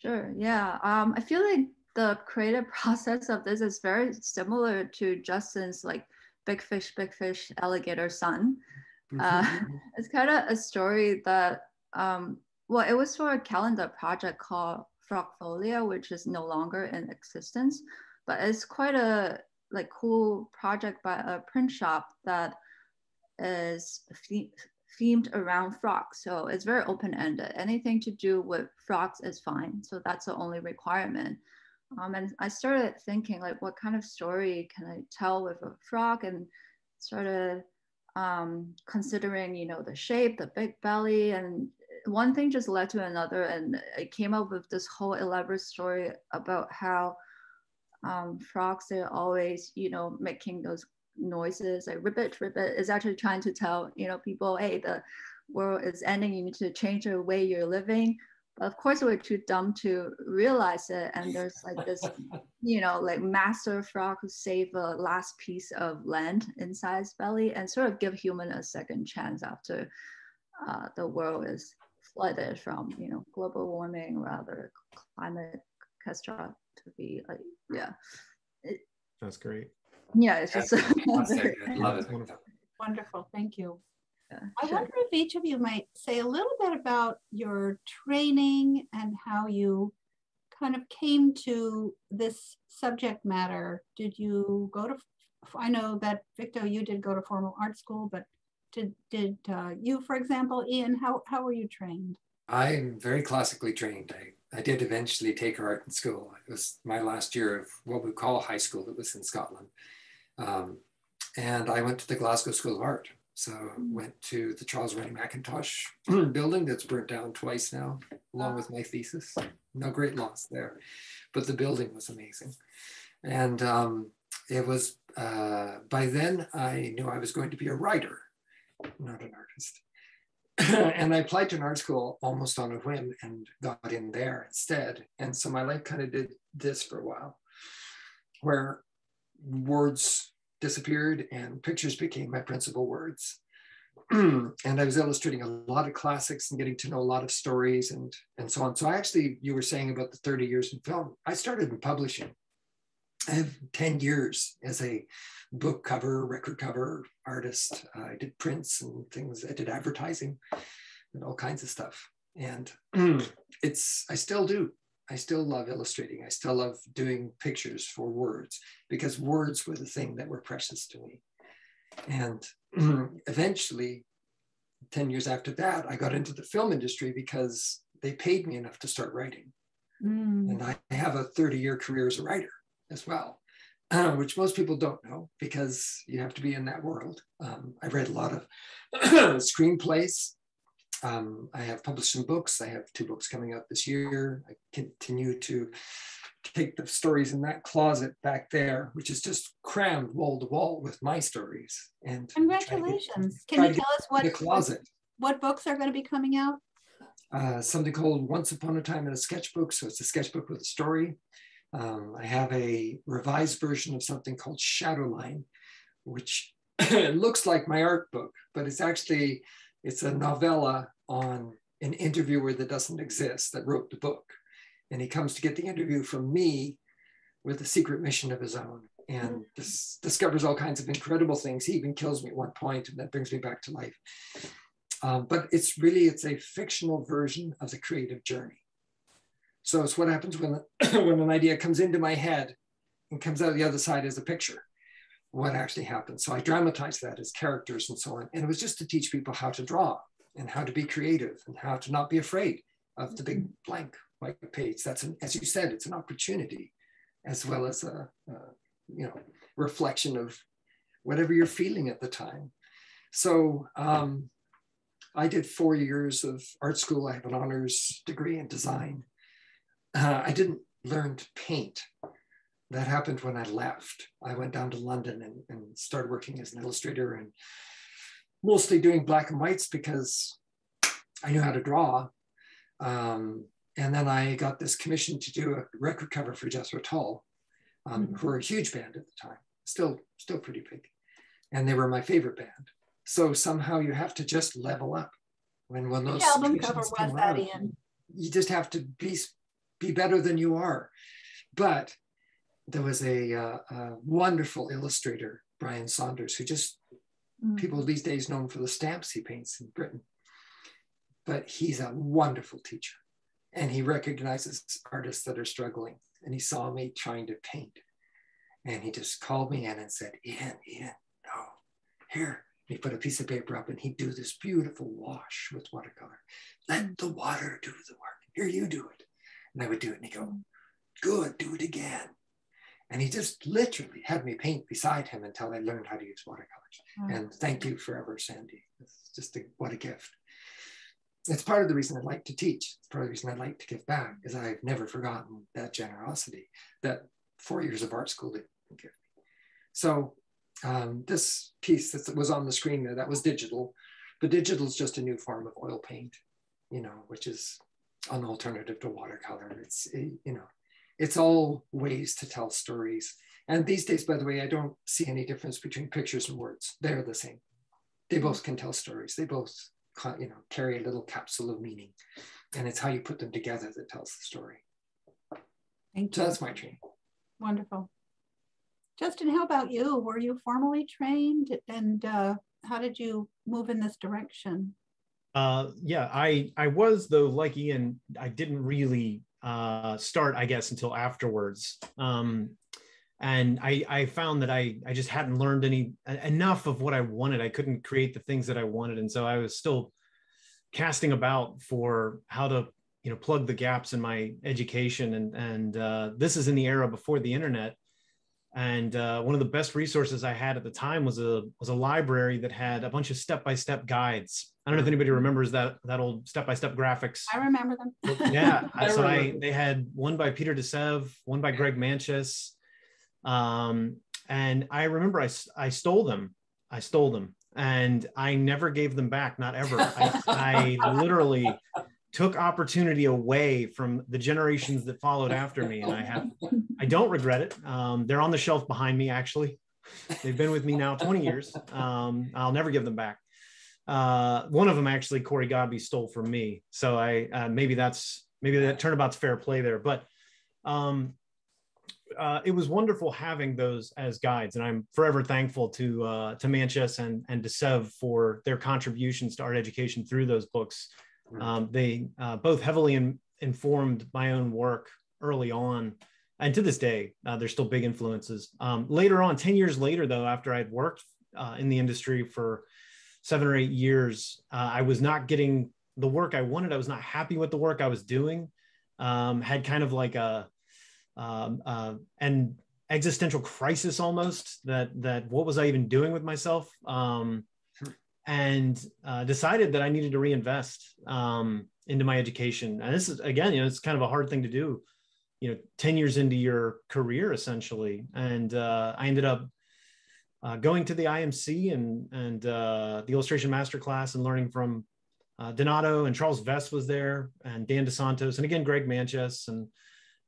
Sure. Yeah. Um, I feel like the creative process of this is very similar to Justin's like big fish, big fish, alligator son. Uh, mm-hmm. it's kind of a story that, um, well, it was for a calendar project called Frogfolia, which is no longer in existence, but it's quite a like cool project by a print shop that is themed around frogs. So it's very open-ended. Anything to do with frogs is fine. So that's the only requirement. Um, and I started thinking like, what kind of story can I tell with a frog and started um, considering, you know, the shape, the big belly, and one thing just led to another. And I came up with this whole elaborate story about how um, frogs are always, you know, making those noises like ribbit ribbit is actually trying to tell you know people hey the world is ending you need to change the way you're living. But of course we're too dumb to realize it. And there's like this you know like master frog who save a last piece of land inside his belly and sort of give human a second chance after uh, the world is flooded from you know global warming rather climate catastrophe like yeah. It, that's great yeah it's just love it wonderful thank you yeah, I sure. wonder if each of you might say a little bit about your training and how you kind of came to this subject matter. Did you go to, I know that Victo, you did go to formal art school, but did, did uh, you, for example, Iain, how, how were you trained? I'm very classically trained. I, I did eventually take art in school. It was my last year of what we call high school that was in Scotland. Um, and I went to the Glasgow School of Art so went to the Charles Rennie Mackintosh building that's burnt down twice now, along with my thesis. No great loss there, but the building was amazing. And um, it was, uh, by then I knew I was going to be a writer, not an artist. and I applied to an art school almost on a whim and got in there instead. And so my life kind of did this for a while, where words disappeared and pictures became my principal words. and I was illustrating a lot of classics and getting to know a lot of stories and, and so on. So I actually, you were saying about the 30 years in film, I started in publishing. I have 10 years as a book cover, record cover artist. Uh, I did prints and things. I did advertising and all kinds of stuff. And it's, I still do. I still love illustrating. I still love doing pictures for words because words were the thing that were precious to me. And eventually, 10 years after that, I got into the film industry because they paid me enough to start writing. Mm. And I have a 30 year career as a writer as well, uh, which most people don't know because you have to be in that world. Um, I read a lot of screenplays um, I have published some books. I have two books coming out this year. I continue to take the stories in that closet back there, which is just crammed wall to wall with my stories. And congratulations! Get, Can you tell us what the closet? What, what books are going to be coming out? Uh, something called Once Upon a Time in a Sketchbook. So it's a sketchbook with a story. Um, I have a revised version of something called Shadowline, which looks like my art book, but it's actually it's a novella on an interviewer that doesn't exist that wrote the book. And he comes to get the interview from me with a secret mission of his own and dis- discovers all kinds of incredible things. He even kills me at one point and that brings me back to life. Um, but it's really, it's a fictional version of the creative journey. So it's what happens when, when an idea comes into my head and comes out the other side as a picture what actually happened. So I dramatized that as characters and so on. And it was just to teach people how to draw and how to be creative and how to not be afraid of the big mm-hmm. blank white page. That's, an, as you said, it's an opportunity as well as a, a you know reflection of whatever you're feeling at the time. So um, I did four years of art school. I have an honors degree in design. Uh, I didn't learn to paint that happened when I left. I went down to London and, and started working as an illustrator and mostly doing black and whites because I knew how to draw. Um, and then I got this commission to do a record cover for Jethro Tull, um, mm-hmm. who were a huge band at the time, still still pretty big, and they were my favorite band. So somehow you have to just level up when when those album cover was that in. You just have to be be better than you are, but there was a, uh, a, wonderful illustrator, Brian Sanders, who just mm. people these days known for the stamps he paints in Britain. But he's a wonderful teacher, and he recognizes artists that are struggling. And he saw me trying to paint, and he just called me in and said, "Iain, Iain, no, here." He put a piece of paper up, and he'd do this beautiful wash with watercolor. Let the water do the work. Here, you do it. And I would do it, and he'd go, "Good, do it again." And he just literally had me paint beside him until I learned how to use watercolors. Mm. And thank you forever, Sandy. It's just a, what a gift. It's part of the reason I like to teach. It's part of the reason I like to give back is I've never forgotten that generosity that four years of art school didn't give me. So um, this piece that was on the screen there, that was digital, but digital is just a new form of oil paint, you know, which is an alternative to watercolor. It's, you know, it's all ways to tell stories. And these days, by the way, I don't see any difference between pictures and words. They're the same. They both can tell stories. They both, you know, carry a little capsule of meaning. And it's how you put them together that tells the story. Thank you. So that's my training. Wonderful. Justin, how about you? Were you formally trained and uh, how did you move in this direction? Uh, yeah, I I was though like Iain, I didn't really uh, start, I guess, until afterwards. Um, and I, I found that I, I just hadn't learned any enough of what I wanted. I couldn't create the things that I wanted, and so I was still casting about for how to you know plug the gaps in my education. And and uh, this is in the era before the internet, and uh, one of the best resources I had at the time was a was a library that had a bunch of step by step guides. I don't know if anybody remembers that that old step by step graphics. I remember them. yeah, I so I they had one by Peter de Sève, one by Greg Manchess, um, and I remember I I stole them. I stole them, and I never gave them back. Not ever. I, I literally took opportunity away from the generations that followed after me and i have i don't regret it. Um, they're on the shelf behind me actually. They've been with me now 20 years. Um, i'll never give them back. Uh, one of them actually Corey Godbey stole from me. So i uh, maybe that's maybe that turnabout's fair play there. But um, uh, it was wonderful having those as guides, and I'm forever thankful to uh, to Manchess and and de Sève for their contributions to art education through those books. Um, they uh, both heavily in, informed my own work early on. And to this day, uh, they're still big influences. Um, later on, 10 years later, though, after I'd worked uh, in the industry for seven or eight years, uh, I was not getting the work I wanted. I was not happy with the work I was doing. Um, had kind of like a, um, uh, an existential crisis almost that, that what was I even doing with myself? Um, and uh, decided that I needed to reinvest um, into my education. And this is again, you know, it's kind of a hard thing to do. You know, ten years into your career, essentially, and uh, I ended up uh, going to the IMC and and uh, the illustration masterclass and learning from uh, Donato and Charles Vess was there, and Dan dos Santos, and again Greg Manchess, and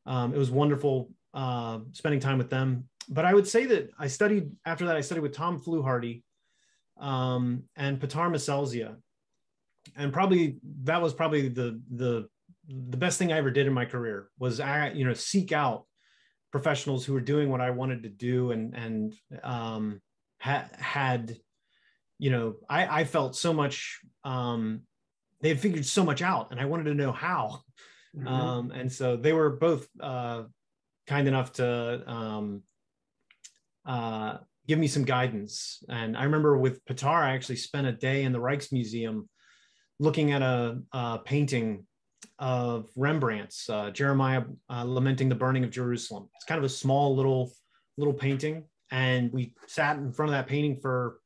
um, it was wonderful uh, spending time with them. But I would say that I studied after that. I studied with Tom Fluharty um, and Petar Meseldžija. And probably that was probably the the the best thing I ever did in my career was I you know seek out professionals who were doing what I wanted to do and and um, ha- had you know I, I felt so much um, they had figured so much out and I wanted to know how mm-hmm. um, and so they were both uh, kind enough to um, uh, give me some guidance. And I remember with Petar, I actually spent a day in the Rijksmuseum looking at a, a painting of Rembrandt's uh, Jeremiah uh, lamenting the burning of Jerusalem. It's kind of a small little little painting, and we sat in front of that painting for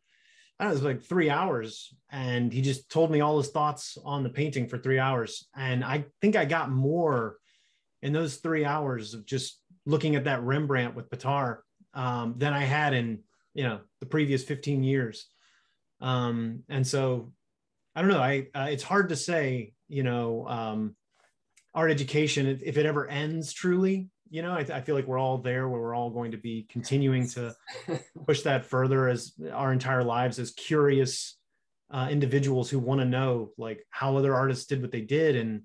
I don't know, it was like three hours, and he just told me all his thoughts on the painting for three hours, and I think I got more in those three hours of just looking at that Rembrandt with Petar um, than I had in you know the previous 15 years. Um, and so i don't know i uh, it's hard to say you know um, art education if, it ever ends truly you know I, I, feel like we're all there where we're all going to be continuing to push that further as our entire lives as curious uh, individuals who want to know like how other artists did what they did and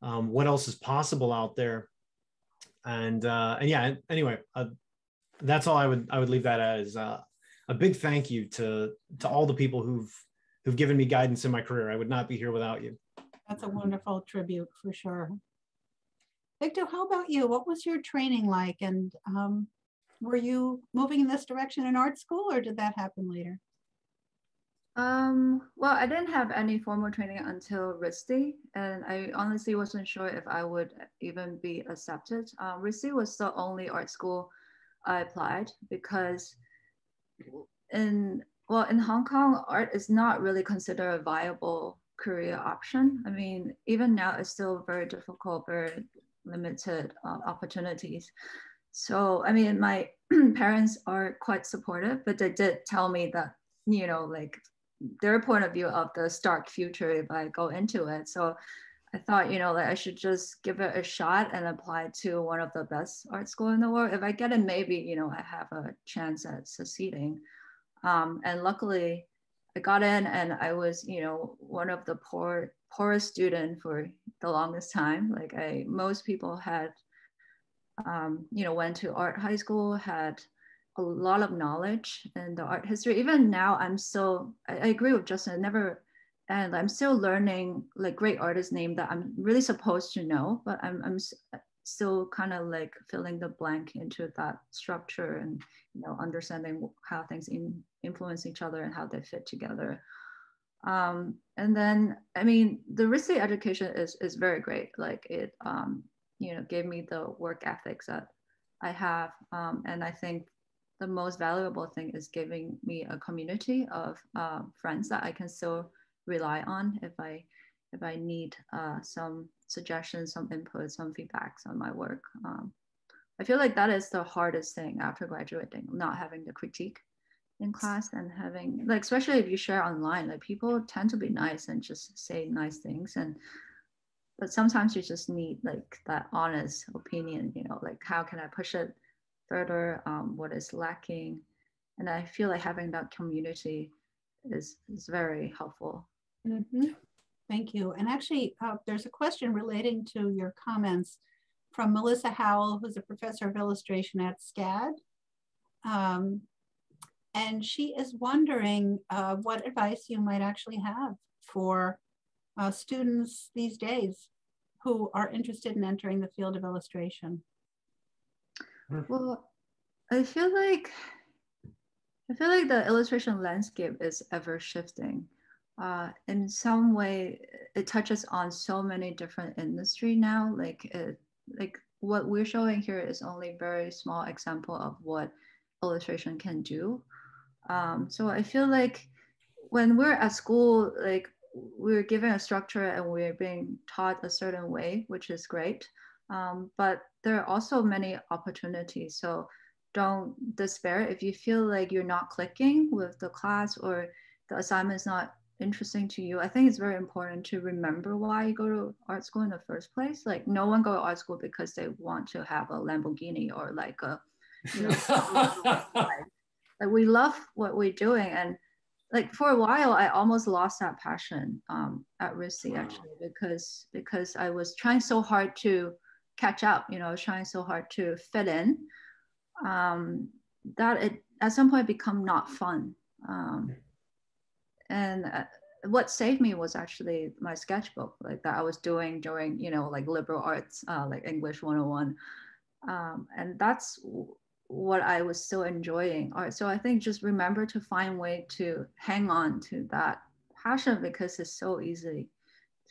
um, what else is possible out there. And uh, and yeah anyway uh, that's all I would I would leave that as uh, a big thank you to to all the people who've who've given me guidance in my career. I would not be here without you. That's a wonderful tribute for sure. Victo, how about you? What was your training like? And um, were you moving in this direction in art school or did that happen later? Um, well, I didn't have any formal training until RISD, and I honestly wasn't sure if I would even be accepted. Uh, RISD was the only art school I applied because in well in Hong Kong, art is not really considered a viable career option. I mean, even now it's still very difficult, very limited uh, opportunities. so I mean, my parents are quite supportive, but they did tell me that you know, like their point of view of the stark future if I go into it. So I thought, you know, like I should just give it a shot and apply to one of the best art school in the world. If I get it, maybe, you know, I have a chance at succeeding. Um, and luckily, I got in and I was, you know, one of the poor poorest student for the longest time. Like I, most people had, um, you know, went to art high school, had a lot of knowledge in the art history. Even now, I'm still, I, I agree with Justin, I never, and I'm still learning like great artist name that I'm really supposed to know, but I'm, I'm still kind of like filling the blank into that structure and, you know, understanding how things in, influence each other and how they fit together. Um, and then, I mean, the RISD education is, is very great. Like it, um, you know, gave me the work ethics that I have. Um, and I think the most valuable thing is giving me a community of uh, friends that I can still rely on if I if I need uh, some suggestions, some input, some feedbacks on my work. Um, I feel like that is the hardest thing after graduating, not having the critique in class and having like especially if you share online, like people tend to be nice and just say nice things and but sometimes you just need like that honest opinion, you know, like how can I push it further um, what is lacking. And I feel like having that community is, is very helpful. Mm-hmm. Thank you. And actually, uh, there's a question relating to your comments from Melissa Howell, who's a professor of illustration at SCAD. Um, and she is wondering uh, what advice you might actually have for uh, students these days who are interested in entering the field of illustration. Hmm. Well, I feel like I feel like the illustration landscape is ever shifting. Uh, in some way, it touches on so many different industry now. Like it, like what we're showing here is only very small example of what illustration can do. Um, so I feel like when we're at school, like we're given a structure and we're being taught a certain way, which is great. Um, but there are also many opportunities. So don't despair if you feel like you're not clicking with the class or the assignment is not interesting to you. I think it's very important to remember why you go to art school in the first place. Like no one go to art school because they want to have a Lamborghini or like a, you know, like we love what we're doing and like for a while i almost lost that passion um, at RISD wow. actually because because i was trying so hard to catch up, you know, trying so hard to fit in, um, that it at some point become not fun. Um, and uh, what saved me was actually my sketchbook, like that I was doing during, you know, like liberal arts, uh, like English 101. Um, and that's what I was still enjoying. Right, so I think just remember to find way to hang on to that passion because it's so easy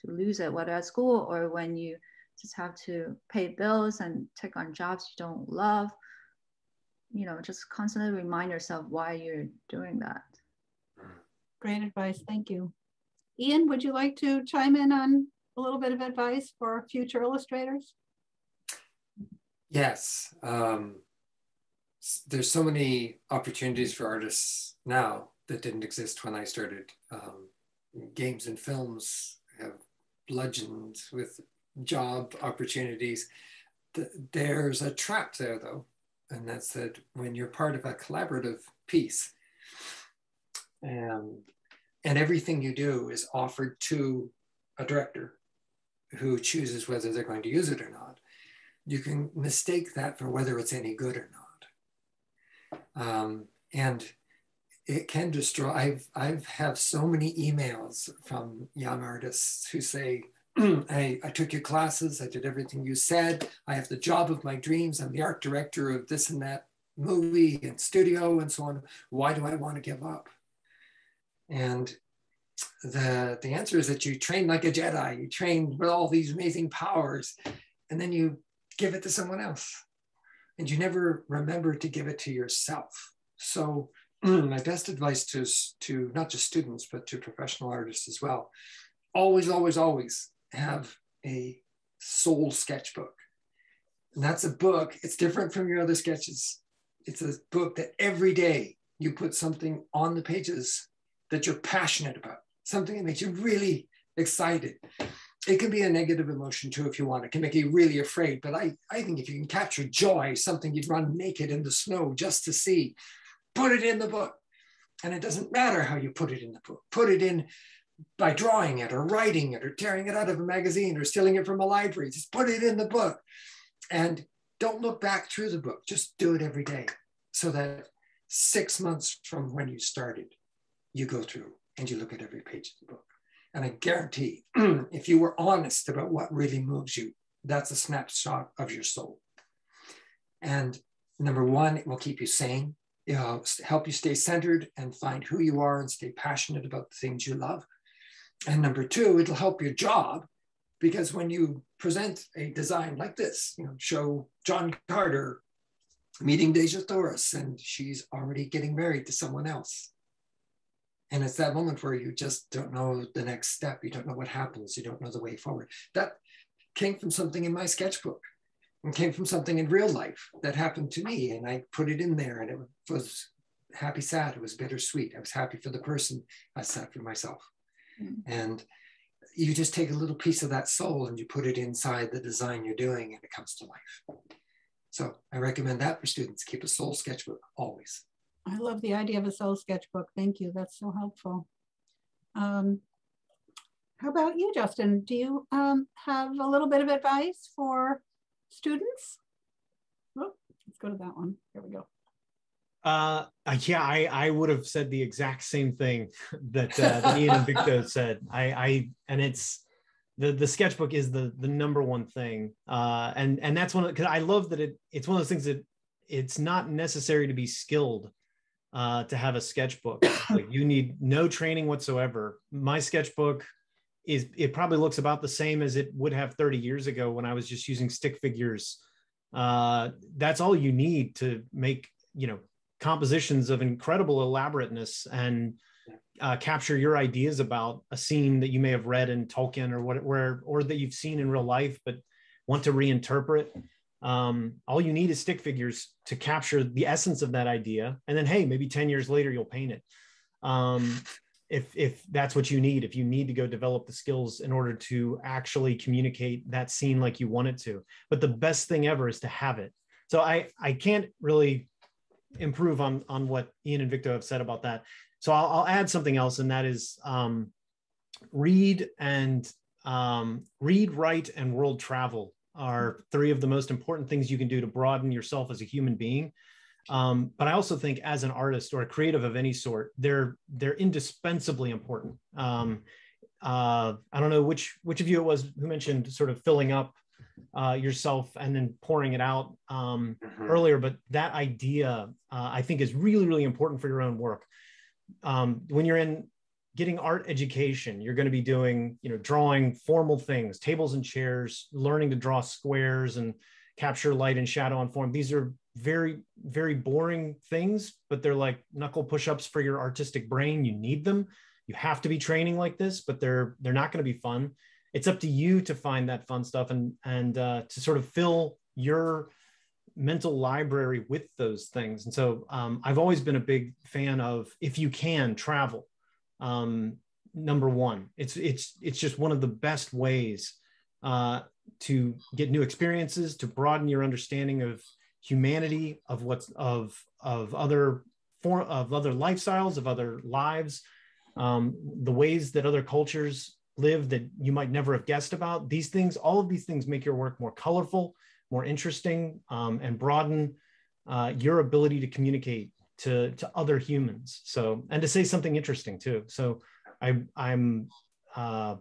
to lose it, whether at school or when you just have to pay bills and take on jobs you don't love you know just constantly remind yourself why you're doing that great advice. Thank you. Iain would you like to chime in on a little bit of advice for future illustrators? Yes um, there's so many opportunities for artists now that didn't exist when i started. Um, games and films have bludgeoned with job opportunities. There's a trap there though, and that's that when you're part of a collaborative piece, and everything you do is offered to a director who chooses whether they're going to use it or not, you can mistake that for whether it's any good or not. Um, and it can destroy. I've I've have so many emails from young artists who say, I, I took your classes, I did everything you said. I have the job of my dreams. I'm the art director of this and that movie and studio and so on. Why do I want to give up? And the, the answer is that you train like a Jedi, you train with all these amazing powers, and then you give it to someone else. And you never remember to give it to yourself. So my best advice to, to not just students, but to professional artists as well, always, always, always have a soul sketchbook. And that's a book. It's different from your other sketches. It's a book that every day you put something on the pages that you're passionate about, something that makes you really excited. It can be a negative emotion too if you want. It can make you really afraid. But I, I think if you can capture joy, something you'd run naked in the snow just to see, put it in the book. And it doesn't matter how you put it in the book. Put it in by drawing it or writing it or tearing it out of a magazine or stealing it from a library. Just put it in the book and don't look back through the book. Just do it every day so that six months from when you started, you go through and you look at every page of the book. And I guarantee if you were honest about what really moves you, that's a snapshot of your soul. And number one, it will keep you sane. It'll help you stay centered and find who you are and stay passionate about the things you love. And number two, it'll help your job because when you present a design like this, you know, show John Carter meeting Dejah Thoris and she's already getting married to someone else. And it's that moment where you just don't know the next step. You don't know what happens. You don't know the way forward. That came from something in my sketchbook and came from something in real life that happened to me. And I put it in there and it was happy, sad. It was bittersweet. I was happy for the person. I sad for myself. Mm. And you just take a little piece of that soul and you put it inside the design you're doing and it comes to life. So I recommend that for students. Keep a soul sketchbook always. I love the idea of a soul sketchbook. Thank you. That's so helpful. Um, how about you, Justin? Do you um, have a little bit of advice for students? Oh, let's go to that one. Here we go. Uh, yeah, I, I would have said the exact same thing that, uh, that Iain and Victo said. I, I, and it's the the sketchbook is the the number one thing, uh, and and that's one of because I love that it it's one of those things that it's not necessary to be skilled uh, to have a sketchbook. like you need no training whatsoever. My sketchbook is it probably looks about the same as it would have 30 years ago when I was just using stick figures. Uh, that's all you need to make you know compositions of incredible elaborateness and uh, capture your ideas about a scene that you may have read in Tolkien or what, where, or that you've seen in real life, but want to reinterpret. Um, all you need is stick figures to capture the essence of that idea, and then hey, maybe ten years later you'll paint it. Um, if if that's what you need, if you need to go develop the skills in order to actually communicate that scene like you want it to. But the best thing ever is to have it. So I I can't really improve on on what Iain and Victo have said about that. So I'll, I'll add something else, and that is um, read and um, read, write, and world travel are three of the most important things you can do to broaden yourself as a human being. Um, but I also think as an artist or a creative of any sort, they're they're indispensably important. Um, uh, I don't know which which of you it was who mentioned sort of filling up uh, yourself and then pouring it out um, mm-hmm. earlier. But that idea, uh, I think, is really, really important for your own work. Um, when you're in getting art education, you're going to be doing, you know, drawing formal things, tables and chairs, learning to draw squares and capture light and shadow on form. These are very, very boring things, but they're like knuckle push-ups for your artistic brain. You need them. You have to be training like this, but they're they're not going to be fun it's up to you to find that fun stuff and and uh, to sort of fill your mental library with those things. And so um, I've always been a big fan of if you can travel. Um, number one, it's it's it's just one of the best ways uh, to get new experiences, to broaden your understanding of humanity, of what's of of other form of other lifestyles, of other lives, um, the ways that other cultures live that you might never have guessed about. These things, all of these things make your work more colorful, more interesting, um, and broaden uh, your ability to communicate to, to other humans. So, and to say something interesting too. So I, I'm, uh,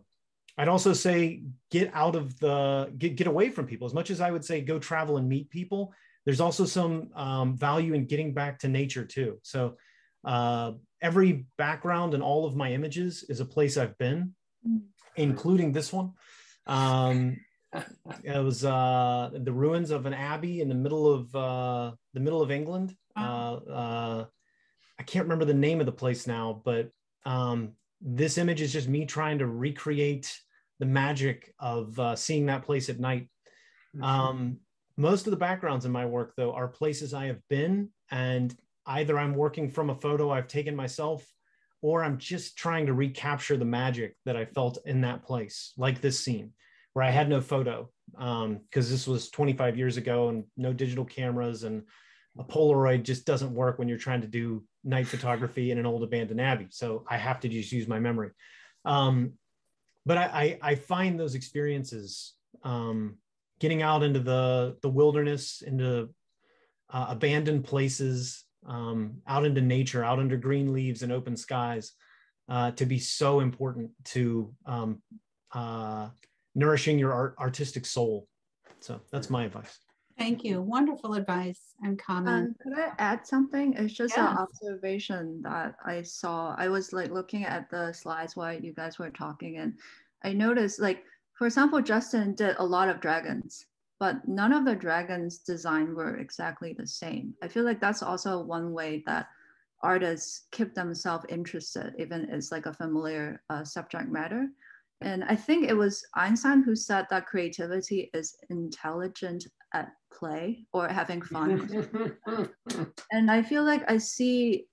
I'd also say get out of the, get, get away from people. As much as I would say go travel and meet people, there's also some um, value in getting back to nature too. So uh, every background and all of my images is a place I've been including this one. Um, it was uh, the ruins of an abbey in the middle of uh, the middle of England. Uh, uh, I can't remember the name of the place now, but um, this image is just me trying to recreate the magic of uh, seeing that place at night. Mm-hmm. Um, most of the backgrounds in my work though are places i have been and either i'm working from a photo i've taken myself or i'm just trying to recapture the magic that i felt in that place like this scene where i had no photo because um, this was 25 years ago and no digital cameras and a polaroid just doesn't work when you're trying to do night photography in an old abandoned abbey so i have to just use my memory um, but I, I, I find those experiences um, getting out into the the wilderness, into uh, abandoned places, um, out into nature, out under green leaves and open skies, uh, to be so important to um, uh, nourishing your art, artistic soul. So that's my advice. Thank you. Wonderful advice and comment. Um, could I add something? It's just yes. an observation that I saw. I was like looking at the slides while you guys were talking, and I noticed like for example, Justin did a lot of dragons, but none of the dragons design were exactly the same. I feel like that's also one way that artists keep themselves interested, even it's like a familiar uh, subject matter. And I think it was Einstein who said that creativity is intelligent at play or having fun. and I feel like I see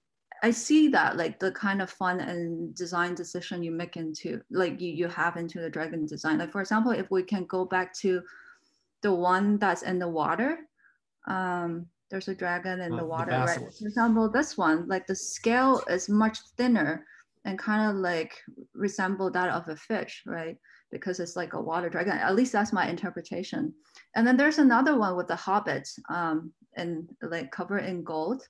I see that like the kind of fun and design decision you make into like you, you have into the dragon design. Like for example, if we can go back to the one that's in the water, um, there's a dragon in the water, the right? For example, this one, like the scale is much thinner and kind of like resemble that of a fish, right? Because it's like a water dragon. At least that's my interpretation. And then there's another one with the hobbit um, and like covered in gold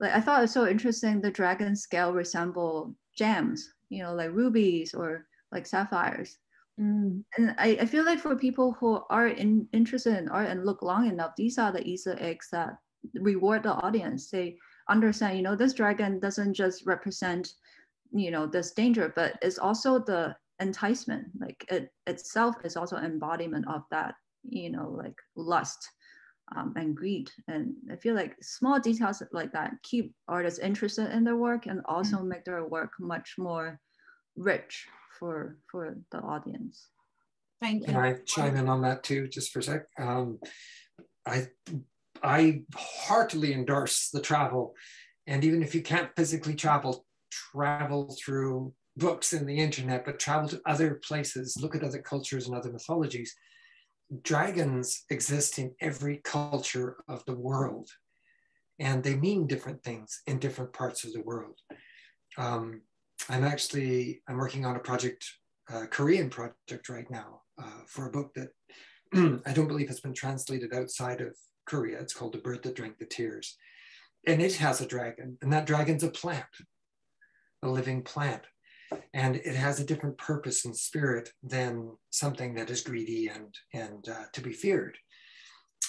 like I thought it was so interesting. The dragon scale resemble gems, you know, like rubies or like sapphires. Mm. And I, I feel like for people who are in, interested in art and look long enough, these are the Easter eggs that reward the audience. They understand, you know, this dragon doesn't just represent, you know, this danger, but it's also the enticement. Like it itself is also embodiment of that, you know, like lust um, and greed. And I feel like small details like that keep artists interested in their work and also mm-hmm. make their work much more rich for for the audience. Thank you. Can I chime in on that too, just for a sec? Um, I I heartily endorse the travel, and even if you can't physically travel, travel through books and the internet, but travel to other places, look at other cultures and other mythologies dragons exist in every culture of the world, and they mean different things in different parts of the world. Um, I'm actually I'm working on a project, a Korean project right now uh, for a book that I don't believe has been translated outside of Korea. It's called The Bird That Drank the Tears, and it has a dragon, and that dragon's a plant, a living plant and it has a different purpose and spirit than something that is greedy and and uh, to be feared.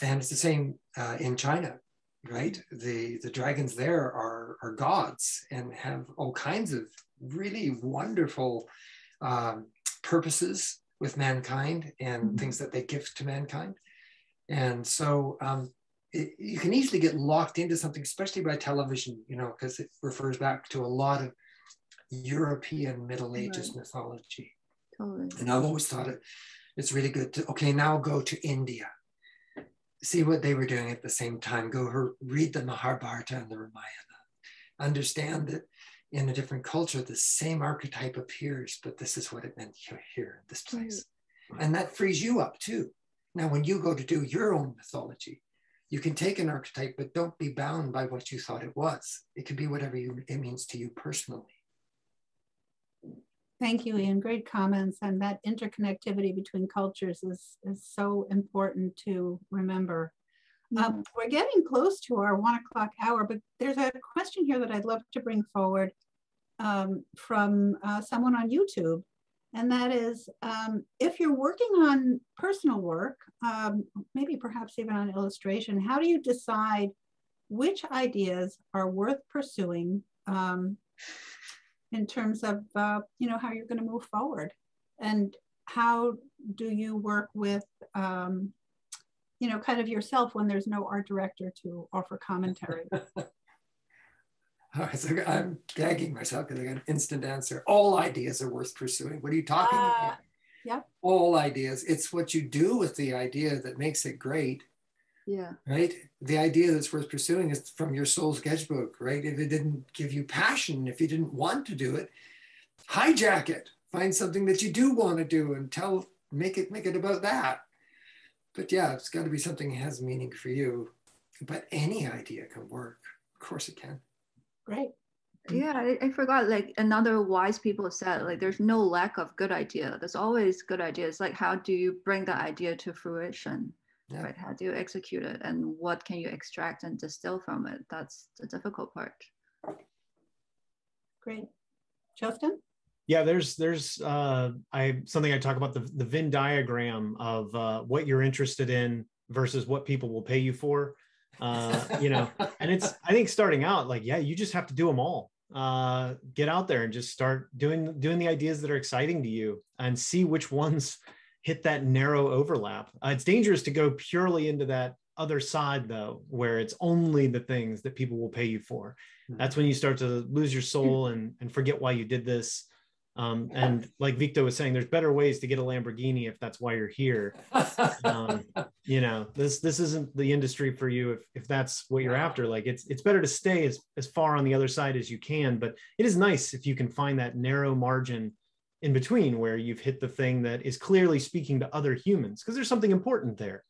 And it's the same uh, in china right? The the dragons there are are gods and have all kinds of really wonderful um, purposes with mankind and mm-hmm. things that they give to mankind. And so um, it, you can easily get locked into something especially by television you know because it refers back to a lot of European Middle Ages right. mythology. Totally. And I've always thought it, it's really good to, okay, now go to India. See what they were doing at the same time. Go her, read the Mahabharata and the Ramayana. Understand that in a different culture, the same archetype appears, but this is what it meant here in this place. Right. And that frees you up too. Now, when you go to do your own mythology, you can take an archetype, but don't be bound by what you thought it was. It can be whatever you, it means to you personally. Thank you, Iain. Great comments. And that interconnectivity between cultures is, is so important to remember. Mm -hmm. um, we're getting close to our one o'clock hour, but there's a question here that I'd love to bring forward um, from uh, someone on YouTube. And that is, um, if you're working on personal work, um, maybe perhaps even on illustration, how do you decide which ideas are worth pursuing um, in terms of uh, you know how you're going to move forward and how do you work with um, you know kind of yourself when there's no art director to offer commentary All right, so I'm gagging myself because I got an instant answer. All ideas are worth pursuing. What are you talking uh, about? Yeah. All ideas. It's what you do with the idea that makes it great. Yeah. Right? The idea that's worth pursuing is from your soul sketchbook, right? If it didn't give you passion, if you didn't want to do it, hijack it. Find something that you do want to do and tell, make it, make it about that. But yeah, it's got to be something that has meaning for you. But any idea can work. Of course it can. right Yeah, I, I, forgot like another wise people said like there's no lack of good idea. There's always good ideas. Like how do you bring the idea to fruition? Yeah. Right? How do you execute it and what can you extract and distill from it? That's the difficult part. Great. Justin? Yeah, there's there's uh I something I talk about the the Venn diagram of uh what you're interested in versus what people will pay you for uh you know and it's i think starting out like yeah you just have to do them all uh get out there and just start doing doing the ideas that are exciting to you and see which ones hit that narrow overlap uh, it's dangerous to go purely into that other side though where it's only the things that people will pay you for hmm. that's when you start to lose your soul and and forget why you did this um, and like Victo was saying, there's better ways to get a Lamborghini if that's why you're here. Um, you know, this this isn't the industry for you if if that's what you're after. Like it's it's better to stay as as far on the other side as you can. But it is nice if you can find that narrow margin in between where you've hit the thing that is clearly speaking to other humans because there's something important there.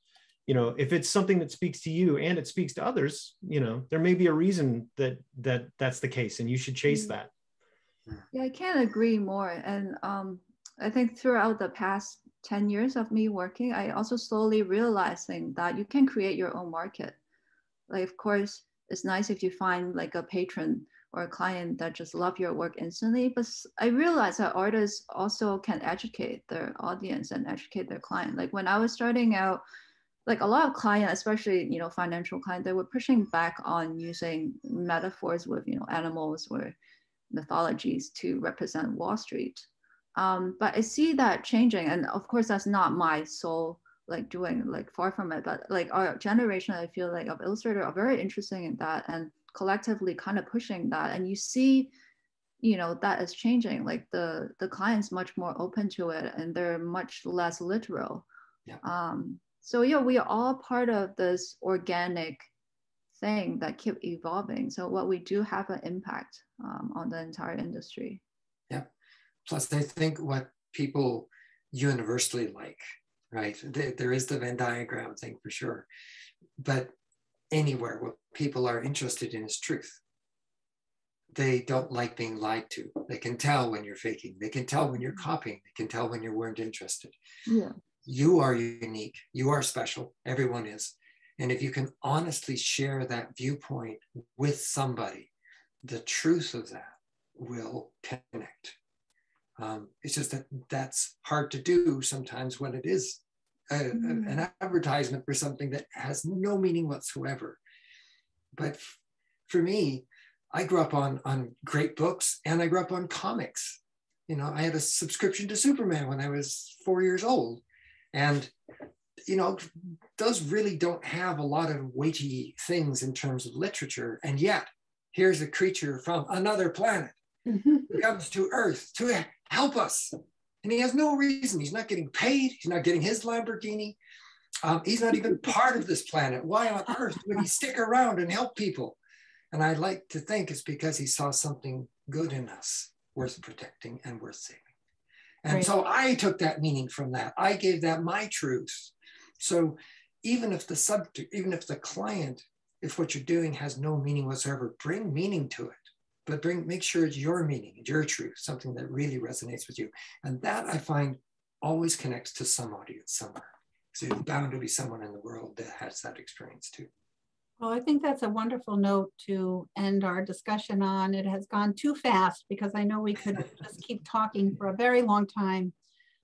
You know, if it's something that speaks to you and it speaks to others, you know, there may be a reason that that that's the case, and you should chase mm-hmm. that. Yeah, I can't agree more. And um, I think throughout the past 10 years of me working, I also slowly realizing that you can create your own market. Like, of course, it's nice if you find like a patron or a client that just love your work instantly. But I realized that artists also can educate their audience and educate their client. Like when I was starting out, like a lot of clients, especially you know financial clients, they were pushing back on using metaphors with you know animals or mythologies to represent Wall Street. Um, but I see that changing, and of course, that's not my sole like doing like far from it. But like our generation, I feel like of illustrator are very interesting in that, and collectively kind of pushing that. And you see, you know, that is changing. Like the the clients much more open to it, and they're much less literal. Yeah. Um, so yeah, we are all part of this organic thing that keep evolving. So what we do have an impact um, on the entire industry. Yeah. Plus, I think what people universally like, right? There is the Venn diagram thing for sure, but anywhere what people are interested in is truth. They don't like being lied to. They can tell when you're faking. They can tell when you're mm-hmm. copying. They can tell when you weren't interested. Yeah. You are unique. You are special. Everyone is. And if you can honestly share that viewpoint with somebody, the truth of that will connect. Um, it's just that that's hard to do sometimes when it is a, mm-hmm. an advertisement for something that has no meaning whatsoever. But f- for me, I grew up on, on great books and I grew up on comics. You know, I had a subscription to Superman when I was four years old. And you know, those really don't have a lot of weighty things in terms of literature. And yet, here's a creature from another planet mm-hmm. who comes to Earth to help us. And he has no reason. He's not getting paid. He's not getting his Lamborghini. Um, he's not even part of this planet. Why on earth would he stick around and help people? And I like to think it's because he saw something good in us worth protecting and worth saving. And right. so I took that meaning from that. I gave that my truth. So even if the subject, even if the client, if what you're doing has no meaning whatsoever, bring meaning to it. But bring make sure it's your meaning, your truth, something that really resonates with you. And that I find always connects to some audience somewhere. So there's bound to be someone in the world that has that experience too. Well, I think that's a wonderful note to end our discussion on. It has gone too fast because I know we could just keep talking for a very long time.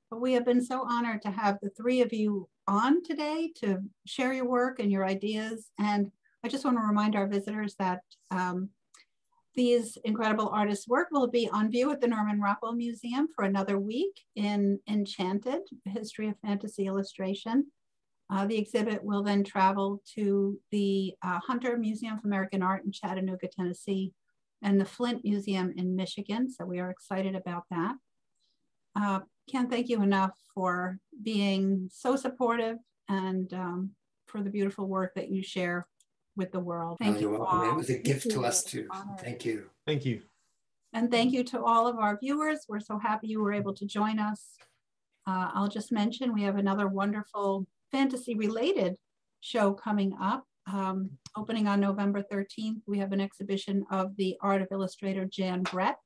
But we have been so honored to have the three of you on today to share your work and your ideas. And I just want to remind our visitors that um, these incredible artists' work will be on view at the Norman Rockwell Museum for another week in Enchanted, History of Fantasy Illustration. Uh, the exhibit will then travel to the uh, Hunter Museum of American Art in Chattanooga, Tennessee, and the Flint Museum in Michigan. So we are excited about that. Uh, can't thank you enough for being so supportive and um, for the beautiful work that you share with the world. Thank oh, you. Welcome. It was a gift to us too. Thank you. Thank you. And thank you to all of our viewers. We're so happy you were able to join us. Uh, I'll just mention we have another wonderful fantasy related show coming up. Um, opening on November 13th, we have an exhibition of the art of illustrator Jan Brett,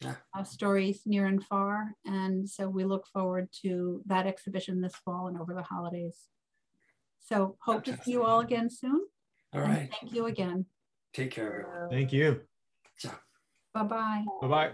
yeah. uh, stories near and far. And so we look forward to that exhibition this fall and over the holidays. So hope Fantastic. to see you all again soon. All right. Thank you again. Take care. Thank you. Bye bye. Bye bye.